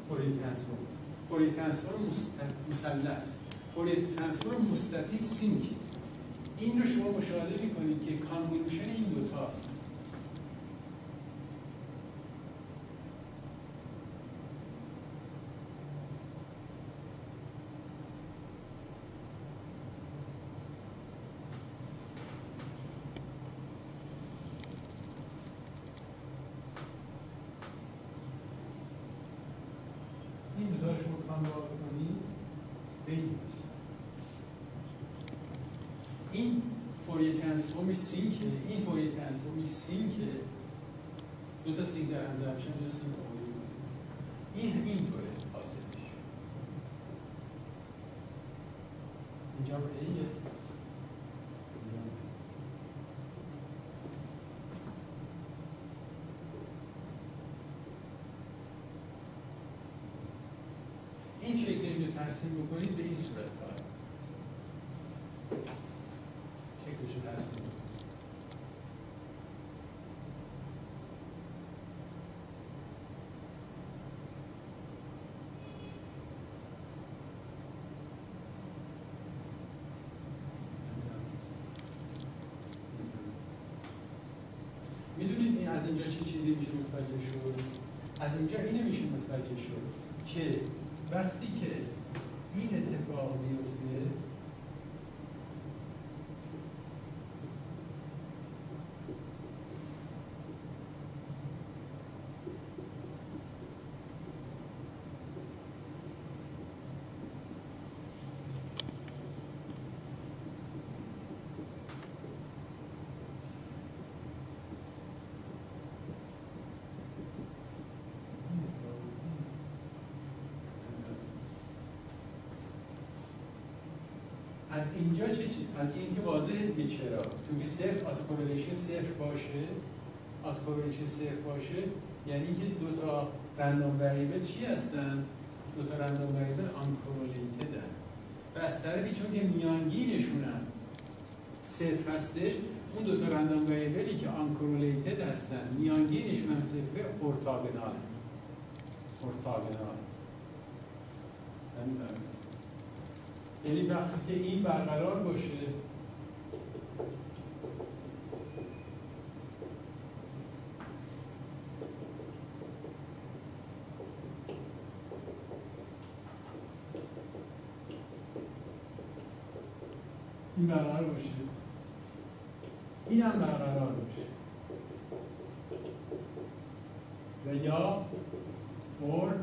Fourier transform Fourier transform مثلث. Fourier transform مستطیل sinc ی این رو شما مشاهده می‌کنید که convolution این دوتاست دو تا sinc در هم ضرب شدن sinc این حاصل میشه اینجا A ه این شکلی این رو ترسیم بکنید به این صورت. کار شکلش رو ترسیم بکنید. اینجا چه چیزی میشه متوجه شد؟ از اینجا اینو میشه متوجه شد که وقتی که این اتفاق میفته از اینجا چه چیز؟ از این که واضحه دیگه چرا؟ چون که صفر آت صفر باشه. آت صفر باشه یعنی که دو تا رندوم وریبل چی هستن؟ دو تا رندوم وریبل آنکورولیتدن و از طرفی چون که میانگینشون هم صفر هستش اون دو تا رندوم وریبلی که آنکورولیتد هستن میانگینشون هم صفره ارتاگنال ارتاگنال یعنی وقتی که این برقرار باشه این برقرار باشه. این هم برقرار باشه و یا اور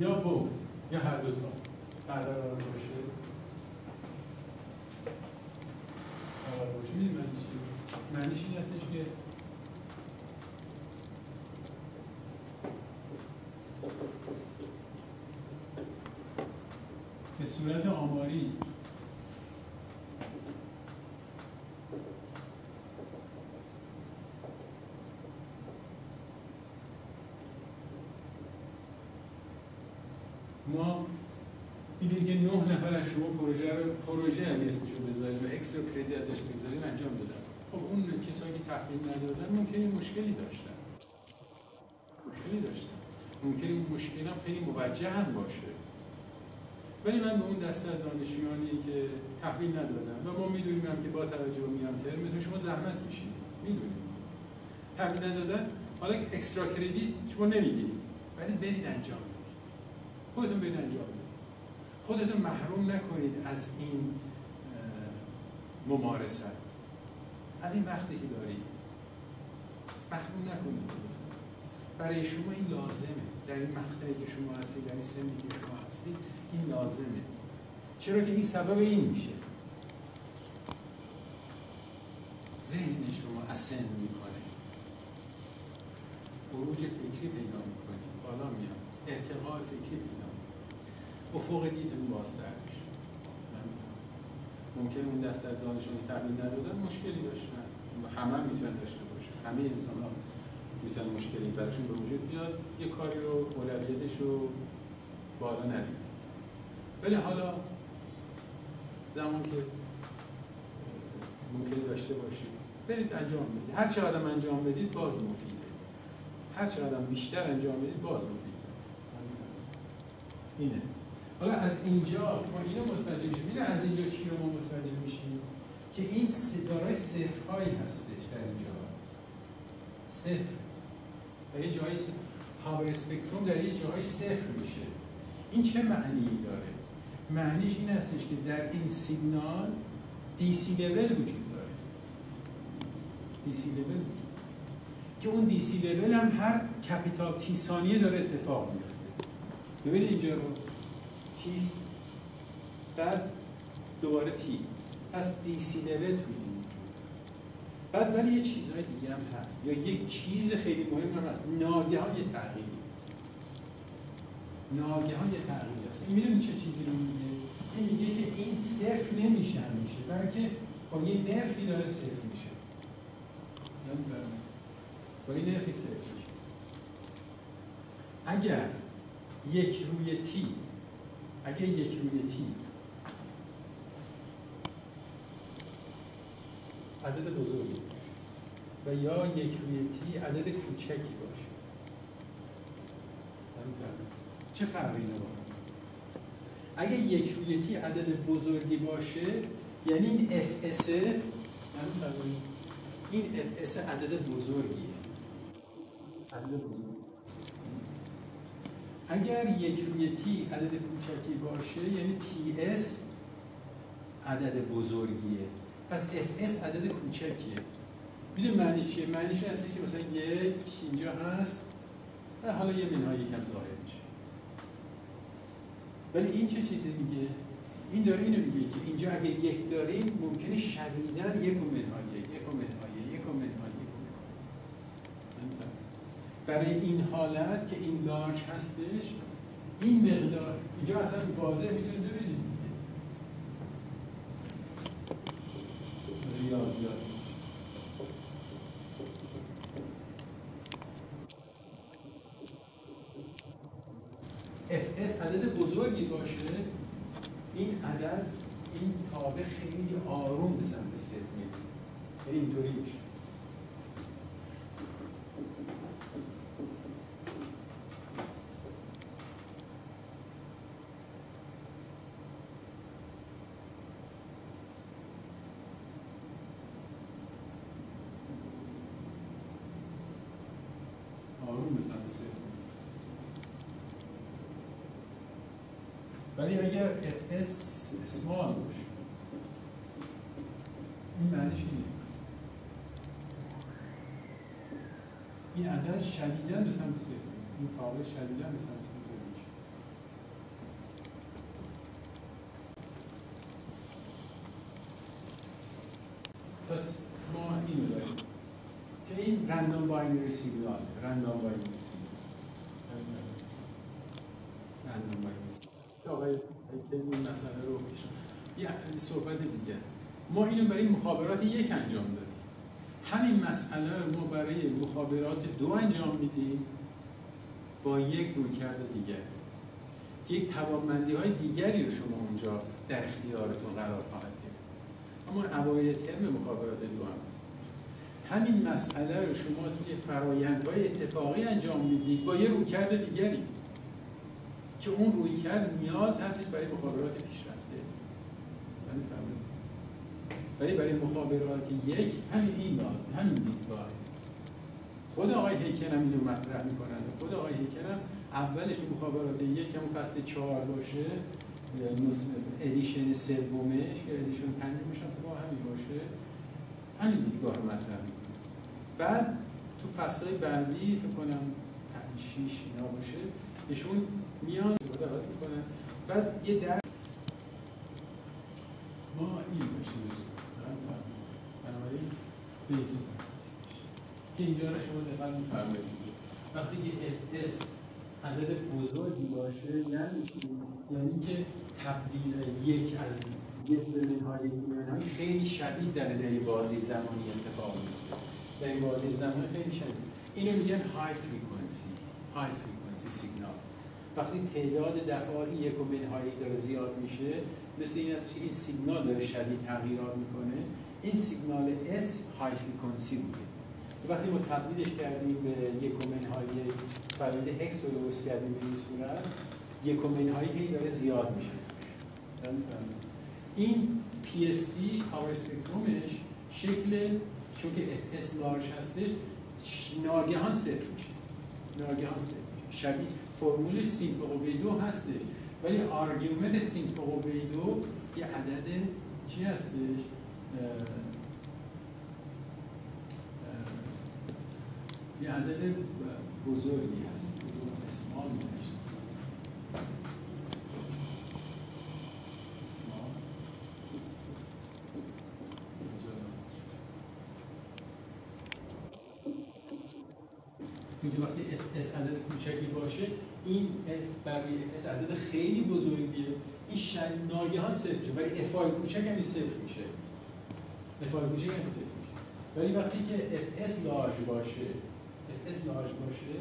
یا بوف یا هر دو تا برقرار باشه برقرار باشه می‌دونی معنی چی معنیش این هستش که به صورت آماری. ما دیدیم که نه نفر از شما پروژه رو پروژه هم اسمشو بذارید و اکسترا کردی ازش بگذارید انجام دادن. خب اون کسایی که تحویل ندادن ممکنه مشکلی داشتن. مشکلی داشتن. ممکنه این مشکل هم خیلی موجه هم باشه. ولی من به اون دسته دانشجویانی که تحویل ندادم و ما می‌دونیم هم که با توجه به میان ترم شما زحمت کشید. می‌دونیم. تحویل ندادن حالا اکسترا کردیت شما نمی‌گیرید. ولی برید انجام خودتون برید انجام بدید. خودتون محروم نکنید از این ممارست از این وقتی که دارید. محروم نکنید برای شما این لازمه. در این مقطعی که شما هستید در این سنی که شما هستید این لازمه. چرا که این سبب این میشه؟ ذهن شما اسن می‌کنه. عروج فکری پیدا می‌کنه. بالا میاد. ارتقاء فکری پیدا افق دیدتون بازتر میشه. ممکن اون دست از دانشان تبدیل ندادن مشکلی داشتن. همه هم می‌تونن داشته باشه همه انسان ها می‌تونن مشکلی براشون به وجود بیاد. یه کاری رو اولویتش رو بالا ندید ولی حالا زمان که ممکنی داشته باشید برید انجام بدید. هر چقدر انجام بدید باز مفیده. هر چقدر بیشتر انجام بدید باز مفیده. اینه. حالا از اینجا ما اینو متوجه میشیم. اینو از اینجا چی رو ما متوجه میشیم؟ که این دارای صفرهایی هستش در اینجا. صفر. در یه جایی پاور اسپکتروم در یه جایی صفر میشه. این چه معنی داره؟ معنیش این هستش که در این سیگنال سی لول وجود داره. سی لول وجود که اون سی لول هم هر کپیتال تی ثانیه داره اتفاق میفته ببینید اینجا رو. تی بعد دوباره تی. پس سی لول توی بعد ولی یه چیزهای دیگه هم هست. یا یک چیز خیلی مهم هم هست. ناگهان یه تغییری هست. ناگهان یه تغییر هست. این می‌دونی چه چیزی رو میگه؟ این میگه که این صفر نمیشه همیشه بلکه با یه نرفی داره صفر میشه. با یه نرفی صفر میشه. اگر یک روی تی اگر یک روی تی عدد بزرگی و یا یک روی تی عدد کوچکی باشه. چه فرقی داره؟ اگه یک روی T عدد بزرگی باشه یعنی این fs این fs عدد بزرگیه. عدد بزرگ اگر یک روی T عدد کوچکی باشه یعنی Ts عدد بزرگیه. پس fs عدد کوچکیه. میدون معنی چیه؟ معنیش هستش که مثلا یک اینجا هست و حالا یه منهای یکم ظاهر ولی این چه چیزی میگه؟ این داره اینو میگه که اینجا اگه یک داریم ممکنه شدیدن یک و منهای یک و منهای یک و منهای برای این حالت که این لارج هستش این مقدار اینجا اصلا واضح می‌تونید ببینید ریاضیات اس عدد بزرگی باشه این عدد این تابع خیلی آروم به سمت صفر میره یعنی اینطوری میشه آروم به سمت اگر fs اسمال باشه این معنیش اینه. این عدد شدیدن به سمت صفر این تابع شدیدن به سمت صفر میشه پس ما اینو داریم. که این random binary signal random binary signal random binary signal آقای این مسئله رو یه صحبت دیگه. ما اینو برای مخابرات یک انجام دادیم. همین مسئله رو ما برای مخابرات دو انجام میدیم. با یک رویکرد دیگر یک توانمندی های دیگری رو شما اونجا در اختیارتون قرار خواهد گرفت. اما اوایل ترم مخابرات دو هم هست. همین مسئله رو شما توی فرایندهای اتفاقی انجام می‌دید با یه رویکرد دیگری. که اون روی کرد نیاز هستش برای مخابرات پیشرفته. ولی برای مخابرات یک همین این لازم همین دیدگاه. خود آقای هیکن هم اینو مطرح می‌کنن. خود آقای هیکن هم اولش تو مخابرات یک همون فصل چهار باشه. ادیشن سومش که ادیشن پنجمش هم با همین باشه. همین دیدگاه رو مطرح می‌کنه بعد تو فصل بعدی فکر کنم پنج شیش اینا باشه. نشون میان عوض می‌کنن. بعد یه در ما این دوست بنابراین بیس که اینجا رو شما دقیقا میفرمایید. وقتی که fs عدد بزرگی باشه یعنی یعنی که تبدیل یک از یک به منهای یک خیلی شدید در طی بازه‌ی زمانی اتفاق میفته در این بازه‌ی زمانی خیلی شدید. اینو میگن high frequency high frequency signal وقتی تعداد دفعات یک و منهایی داره زیاد میشه مثل این است که این سیگنال داره شدید تغییرات می‌کنه. این سیگنال S high frequency بوده. وقتی ما تبدیلش کردیم به یک و منهای فرآیند X رو درست کردیم به این صورت یک و منهایی داره زیاد میشه. این PSD power spectrum ش شکل چون که s large هستش ناگهان صفر میشه. ناگهان صفر. شبیه فرمولش sinc به قوه دو هستش. ولی argument sinc به قوه دو یه عدد چی هستش؟ یه عدد بزرگی هست. اسمال میگه وقتی اس عدد کوچکی باشه این f بقیه s عدد خیلی بزرگیه. این شد ناگهان صفر میشه ولی آی کوچک هم صفر میشه. آی کوچک هم صفر میشه. ولی وقتی که اف اس لارج باشه اف اس لارج باشه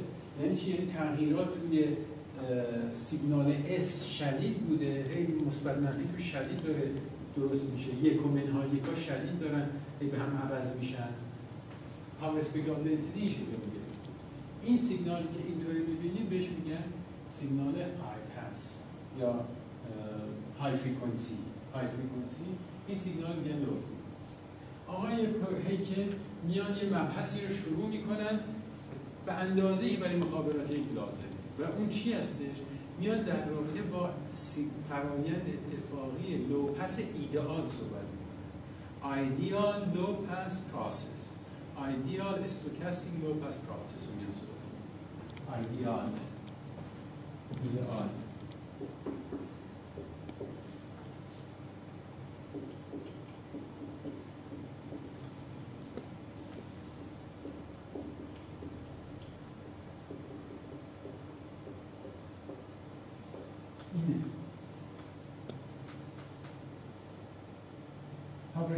یعنی چی؟ یعنی تغییرات توی سیگنال اس شدید بوده. هی مثبت منفی تو شدید داره درست میشه. یک و منها یکا شدید دارن به هم عوض میشن. پاور اسپیکرال دنسیتی این شکل این سیگنالی که اینطوری می‌بینید بهش میگن سیگنال های پس یا های فریکونسی های فریکونسی این سیگنال میگن لو آقای هیکل میان یه مبحثی رو شروع می‌کنن به اندازه ای برای مخابرات یک لازم و اون چی هستش؟ میاد در رابطه با فرایند اتفاقی لوپس ایدئال صحبت می‌کنه ایدیال لوپس پروسس ideal stochastic low pass process رو میاد صحبت ایدیال ایدئال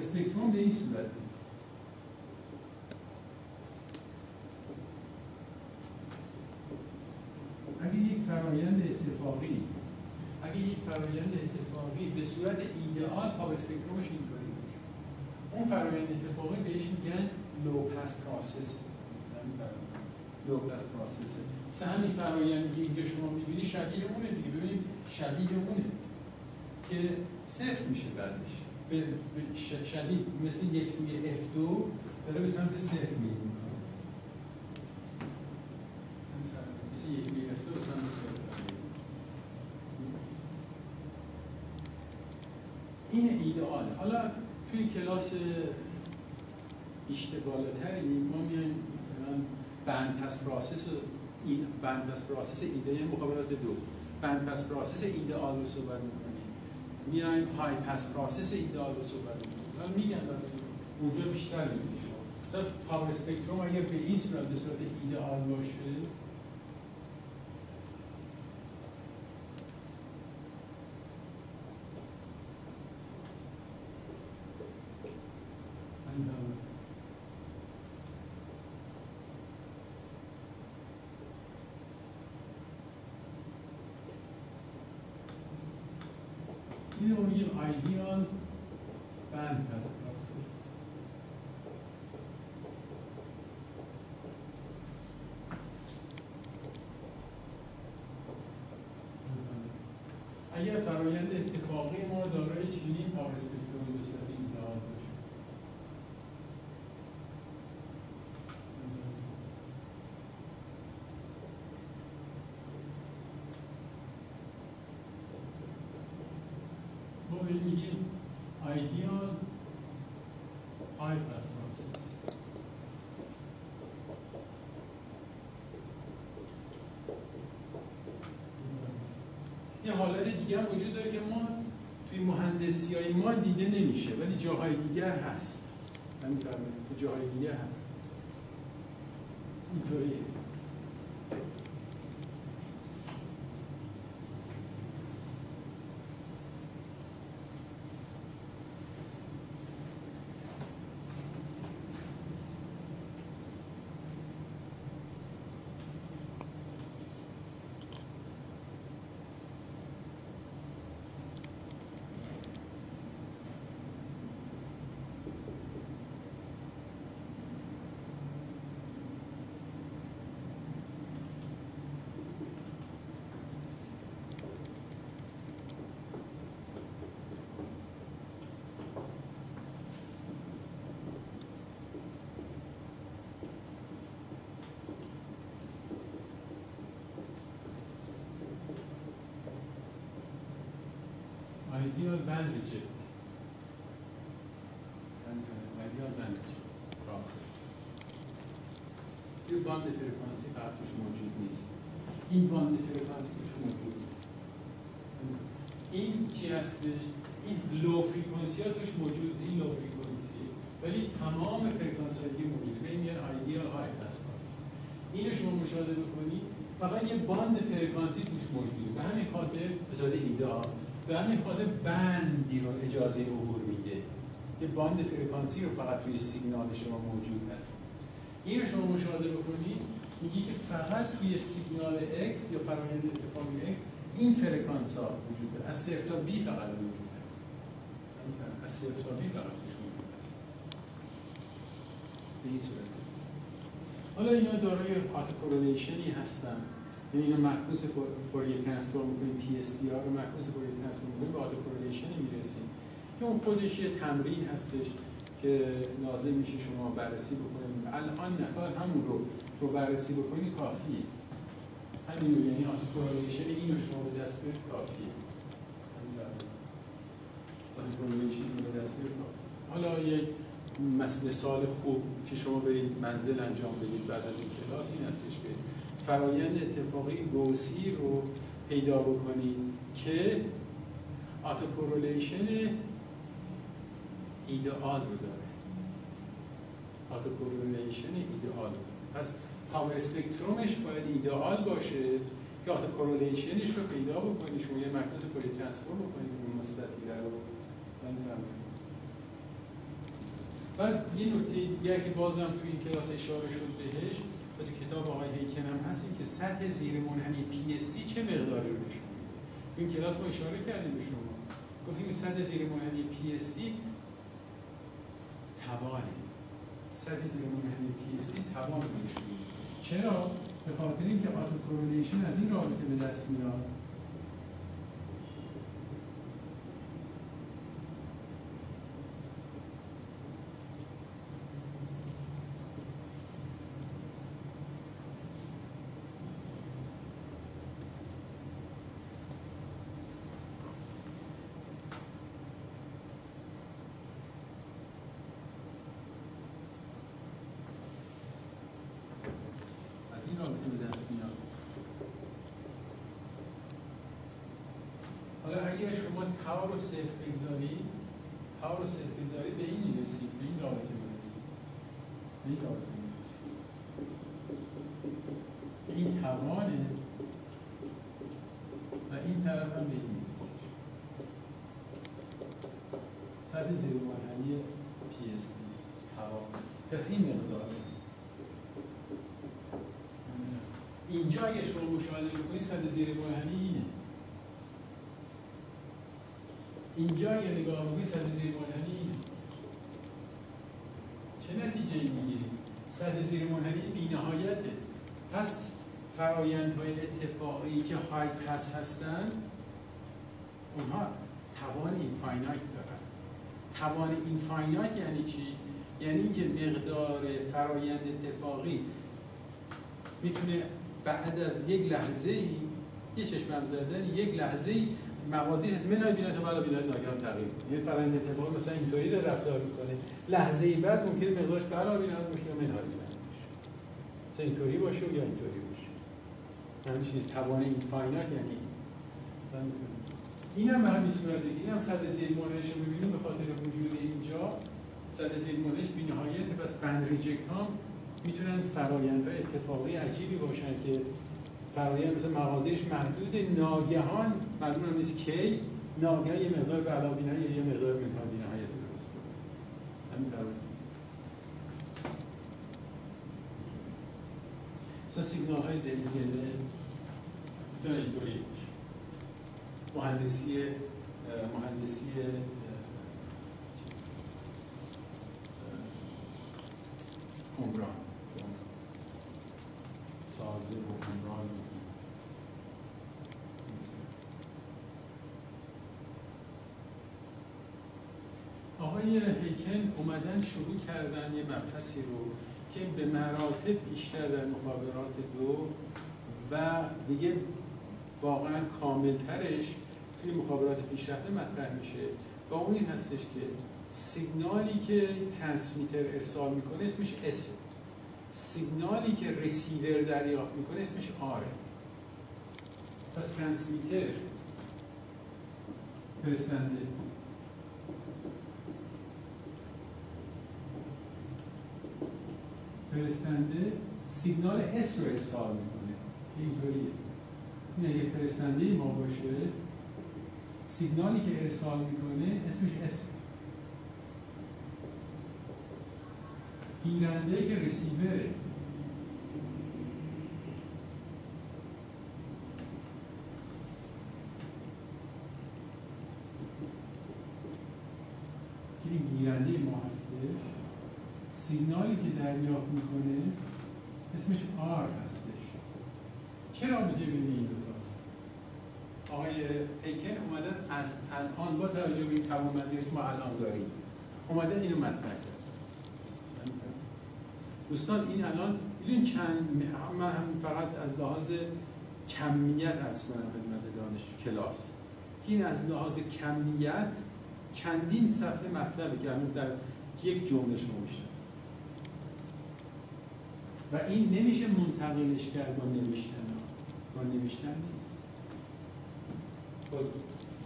spectrum به این صورت اگه یک فرایند اتفاقی اگه یک فرایند اتفاقی به صورت ایدئال power spectrum ش اینطوری باشه اون فرایند اتفاقی بهش میگن low pass process low pass process مثلا همین فرایندی که اینجا شما می‌بینی شبیه اونه دیگه. ببینید شبیه اونه. که صفر میشه بعدش. به شدید مثل یک روی F2 داره به سمت صفر میره مثل یک روی F2 به سمت صفر. این ایدئال حالا توی کلاس بیشتر بالاتری ما میایم مثلا band pass process band pass process ایده مخابرات دو. band pass process ایدئال رو صحبت می‌کنیم. میایم high pass process ایدئال رو صحبت می‌کنیم. میگن اونجا بیشتر می‌بینی شما power spectrum اگر به این صورت به صورت ایدئال باشه میگیم ideal band pass process اگر فرایند اتفاقی ما دارای چنین power spectrum به صورت ایدئال باشه ما بهش میگیم ideal high pass process یه حالت دیگه هم وجود داره که ما توی مهندسی های ما دیده نمیشه ولی جاهای دیگر هست. تو جاهای دیگه هست. اینطوریه. یه باند فرکانسی فقط توش موجود نیست این باند فرکانسی توش موجود نیست این چی هستش این لو فریکونسی ها توش موجود این لو فریکونسی ولی تمام فرکانسی های موجود به این میگن ایدیال های پس این شما فقط یه باند فرکانسی توش موجوده به همین خاطر به ایده به همین خاطر بندی رو اجازه عبور میده. یه باند فرکانسی رو فقط توی سیگنال شما موجود هست. این رو شما مشاهده بکنید میگی که فقط توی سیگنال X یا فرآیند اتفاقی X این فرکانس ها وجود داره. از صفر تا بی فقط وجود داره. از صفر تا بی فقط وجود هست. به این صورت. حالا اینا دارای autocorrelation ی هستن. یعنی اینا معکوس Fourier transform می‌کنیم PSD ها رو معکوس Fourier transform می‌کنیم به autocorrelation ی می‌رسیم که اون خودش یه تمرین هستش که لازم میشه شما بررسی بکنید الان نفر همون رو رو بررسی بکنید کافیه. همین یعنی autocorrelation این رو شما به دست بیارید کافیه. حالا یک مثال خوب که شما برید منزل انجام بدید بعد از این کلاس این هستش که فرایند اتفاقی گوسی رو پیدا بکنید که autocorrelation ایدئال رو داره. autocorrelation ایدئال. پس power spectrum ش باید ایدئال باشه که autocorrelation ش رو پیدا بکنید شما یه معکوس Fourier transform بکنید اون مستطیله رو. بعد یه نکته دیگر که بازم تو این کلاس اشاره شد بهش تو کتاب آقای هیکن هم هست که سطح زیر منحنی PSD چه مقداری رو نشون این کلاس ما اشاره کردیم به شما. گفتیم سطح زیر منحنی PSD توانه. سطح زیر منحنی PSD توان چرا؟ به خاطر اینکه autocorrelation از این رابطه به دست میاد. اگر شما تا رو صفر بگذاری تا رو صفر بگذاری به این می‌رسید به این رابطه می‌رسید به این رابطه می‌رسید این توانه و این طرف هم به این می‌رسید سطح زیر منحنی پی اس دی. توان پس این مقداره اینجا اگه شما مشاهده بکنید سطح زیر منحنی اینه اینجا یه نگاه بکنید سطح زیر منحنی چه نتیجه ای می‌گیریم سطح زیر منحنی بی نهایته پس فرایندهای اتفاقی که high pass هستن اونها توان infinite دارن. توان infinite یعنی چی؟ یعنی اینکه مقدار فرایند اتفاقی می‌تونه بعد از یک لحظه ای یه چشم زدن یک لحظه ای مقادیر منهای بینایت بالا بینایت ناگهان تغییر یه فرآیند اتفاقی مثلا اینطوری داره رفتار می‌کنه. لحظه ای بعد ممکنه مقدارش بالا بینایت باشه یا منهای بینایت باشه مثلا اینطوری باشه یا اینطوری باشه. همین چیزی توان اینفاینایت یعنی. این هم به همین صورت دیگه. این هم صد زیر مونش رو ببینیم به خاطر وجود اینجا. صد زیر مونش بی نهایت پس بند ریجکت هم می‌تونن فرایندهای اتفاقی عجیبی باشن که فرایند مثل مقادیرش محدود ناگهان معلوم هم نیست کی. ناگهان یه مقدار به علاوه یا یه مقدار امکان نهایت درست همین فرایند مثلا سیگنال های زلی زله می‌تونه اینطوری مهندسی مهندسی عمران. سازه و عمران. آقای هیکن اومدن شروع کردن یه مبحثی رو که به مراتب بیشتر در مخابرات دو و دیگه واقعا کاملترش توی مخابرات پیشرفته مطرح میشه. و اون این هستش که سیگنالی که ترانسمیتر ارسال می‌کنه اسمش اس سیگنالی که رسیور دریافت می‌کنه اسمش آره پس ترانسمیتر فرستنده. فرستنده سیگنال اس رو ارسال می‌کنه. اینطوریه. این اگه فرستنده ما باشه سیگنالی که ارسال می‌کنه اسمش اسم گیرنده که رسیوره که این گیرنده ما هسته. سیگنالی که دریافت می‌کنه اسمش آر هستش. چرا رابطه بین این دوتاست آقای پیکن اومدن از الان با توجه به این که ما الان داریم اومدن اینو مطرح کرد. دوستان این الان ببین چند من فقط از لحاظ کمیت از کنم خدمت دانش کلاس. این از لحاظ کمیت چندین صفحه مطلبه که در یک جمله شما میشه و این نمیشه منتقلش کرد با نوشتن. با نوشتن نیست. با,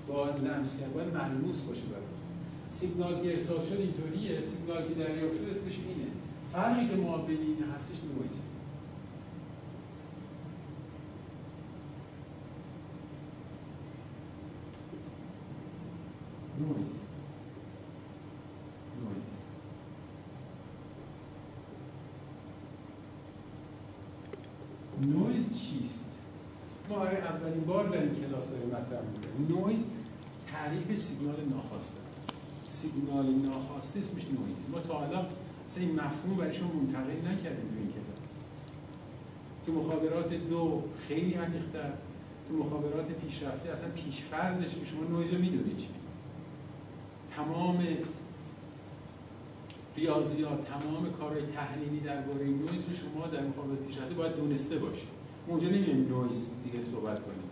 با لمس کرد باید ملموس باشه برای سیگنال که ارسال شد اینطوریه. سیگنال که دریافت شد اسمش اینه. فرقی که ما بین این هستش نویز نویز نویز چیست؟ ما برای اولین بار در این کلاس داریم مطرح می‌کنیم. نویز تعریف سیگنال ناخواسته است. سیگنال ناخواسته اسمش نویز. ما تا مثلا این مفهوم برای شما منتقل نکردیم تو این کلاس. تو مخابرات دو خیلی عمیق‌تر تو مخابرات پیشرفته اصلا پیش‌فرضش که شما نویز رو می‌دونید چی؟ تمام ریاضیات تمام کارهای تحلیلی درباره نویز رو شما در مخابرات پیشرفته باید دونسته باشید. اونجا نمی‌دونیم نویز دیگه صحبت کنیم.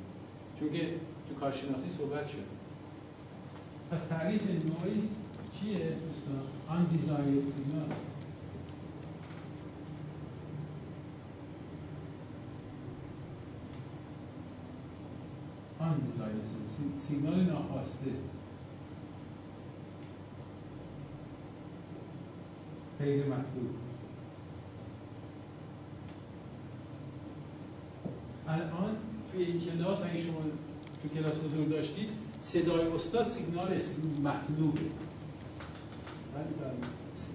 چون که تو کارشناسی صحبت شد. پس تعریف نویز چیه دوستان؟ undesired signal undesired signal سیگنال ناخواسته. غیر مطلوب. الان توی این کلاس اگه شما تو کلاس حضور داشتید صدای استاد سیگنال مطلوبه.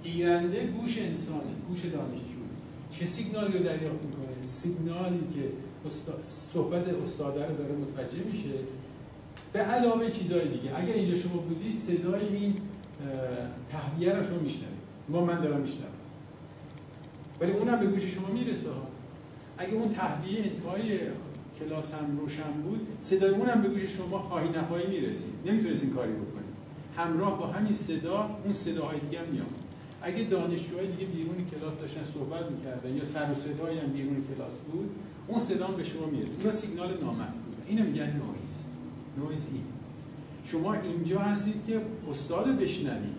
گیرنده گوش انسانه گوش دانشجو. چه سیگنالی رو دریافت می‌کنه؟ سیگنالی که استاد، صحبت استاده رو داره متوجه میشه. به علاوه چیزهای دیگه. اگر اینجا شما بودید صدای این تهویه رو شما میشنوید. ما من دارم میشنوم. ولی اونم به گوش شما می‌رسه اگه اون تهویه انتهای کلاس هم روشن بود صدای اونم به گوش شما خواهی نخواهی می‌رسید. نمی‌تونستین کاری بکنید. همراه با همین صدا اون صداهای دیگه هم میاد اگه دانشجوهای دیگه بیرون کلاس داشتن صحبت می‌کردن یا سر و صدایی هم بیرون کلاس بود اون صدا به شما می‌رسه اون سیگنال نامطلوب. اینو میگن نویز. نویز این. شما اینجا هستید که استاد بشنوید.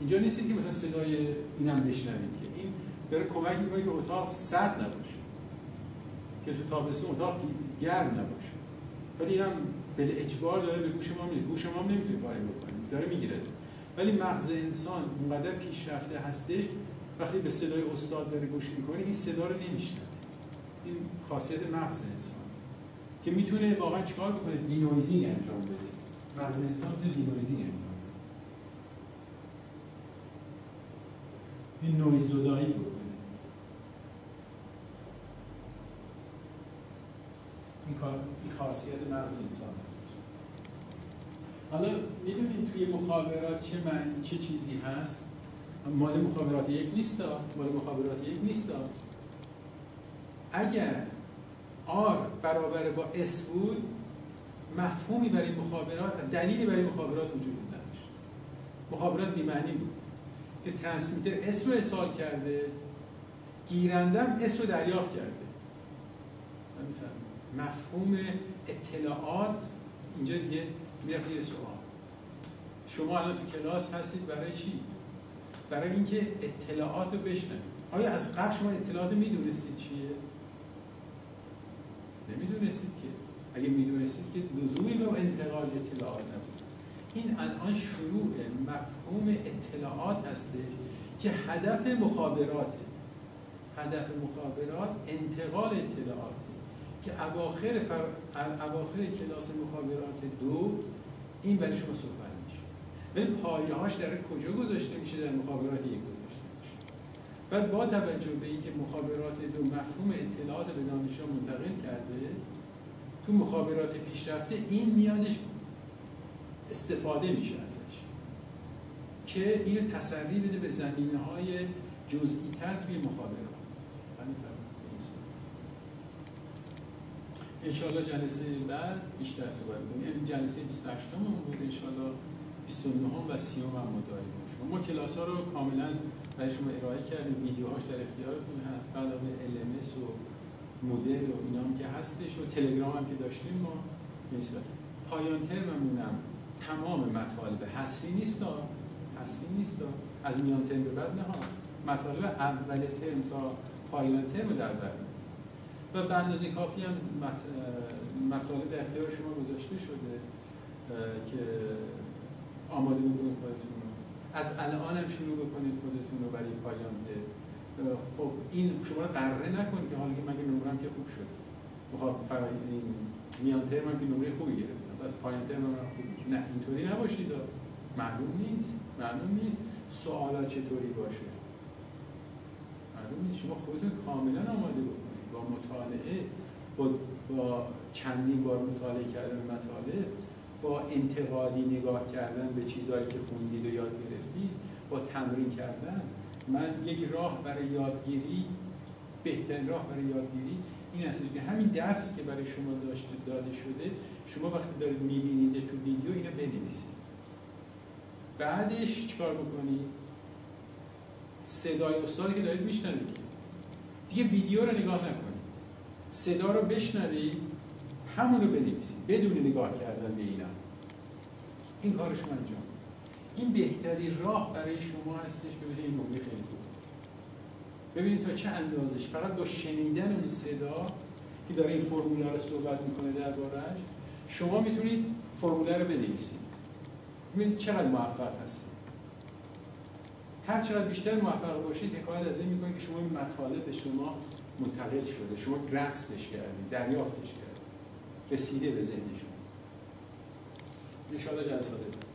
اینجا نیستید که مثلا صدای اینم بشنوید که. این داره کمک می‌کنه که اتاق سرد نباشه. که تو تابستون اتاق گرم نباشه. ولی اینم به اجبار داره به گوش ما میده. گوش ما نمی‌تونه کاری بکنه. داره می‌گیره. ولی مغز انسان اونقدر پیشرفته هستش وقتی به صدای استاد داره گوش می‌کنه این صدا رو نمیشنوه. این خاصیت مغز انسان. که می‌تونه واقعا چیکار بکنه؟ denoising انجام بده. مغز انسان می‌تونه denoising انجام بده. این نویز زدایی بکنه این خاصیت مغز انسان هست. حالا می‌دونید توی مخابرات چه معنی چه چیزی هست؟ مال مخابرات یک نیست مال مخابرات یک نیست اگر R برابر با S بود مفهومی برای مخابرات دلیلی برای مخابرات وجود نداشت. مخابرات بی‌معنی بود که transmitter S رو ارسال کرده گیرندم S رو دریافت کرده. مفهوم اطلاعات اینجا دیگه می‌رفت سوال. شما الان تو کلاس هستید برای چی؟ برای اینکه اطلاعات رو بشنوید. آیا از قبل شما اطلاعات می‌دونستید چیه؟ نمی‌دونستید که. اگه می‌دونستید که لزومی به انتقال اطلاعات نبود. این الان شروع مفهوم اطلاعات هستش که هدف مخابراته. هدف مخابرات انتقال اطلاعات. که اواخر, فر... اواخر کلاس مخابرات دو این برای شما صحبت میشه. ولی پایه هاش در کجا گذاشته میشه؟ در مخابرات یک گذاشته میشه. بعد با توجه به اینکه مخابرات دو مفهوم اطلاعات به دانشجو منتقل کرده تو مخابرات پیشرفته این میادش استفاده میشه ازش. که اینو تسری بده به زمینه های جزئی تر توی مخابرات انشاءالله جلسه بعد بیشتر صحبت کنیم این جلسه 28 همون بود. انشاءالله 29 و 30 هم ما داریم. ما کلاس ها رو کاملا برای شما ارائه کردیم. ویدیوهاش در اختیارتون هست. از LMS و مدل و اینا هم که هستش و تلگرام هم که داشتیم ما. نسبت پایان ترممونم تمام مطالب حذفی نیست حذفی نیست از میان ترم به بعد نه مطالب اول ترم تا پایان ترم در بر و به اندازه کافی هم مطالب اختیار شما گذاشته شده که آماده بکنید خودتون رو. از الان هم شروع بکنید خودتون رو برای پایان خب این شما رو قرره نکنید که حالا مگه نمرم که خوب شد. فرای این میان ترم هم که نمره خوبی گرفتم. از پایان ترم هم خوب نه اینطوری نباشید. معلوم نیست. معلوم نیست سوالا چطوری باشه. معلوم نیست. شما خودتون کاملا آماده با مطالعه با, با چندین بار مطالعه کردن مطالب با انتقادی نگاه کردن به چیزهایی که خوندید و یاد گرفتید با تمرین کردن من یک راه برای یادگیری بهترین راه برای یادگیری این هستش که همین درسی که برای شما داشته داده شده شما وقتی دارید می‌بینید تو ویدیو اینو بنویسید. بعدش چیکار بکنید؟ صدای استادی که دارید میشنوید. دیگه ویدیو رو نگاه نکنید. صدا رو بشنوید همون بنویسید بدون نگاه کردن به اینا. این کار شما انجام این بهترین راه برای شما هستش که بده این نمره خیلی خوب ببینید تا چه اندازش. فقط با شنیدن اون صدا که داره این فرموله رو صحبت می‌کنه دربارهش شما می‌تونید فرموله رو بنویسید. ببینید چقدر موفق هستید. هر چقدر بیشتر موفق باشید حکایت از این می‌کنید که شما این مطالب شما منتقل شده. شما گرستش کردید دریافتش کردید. رسیده به ذهن شما بیشتر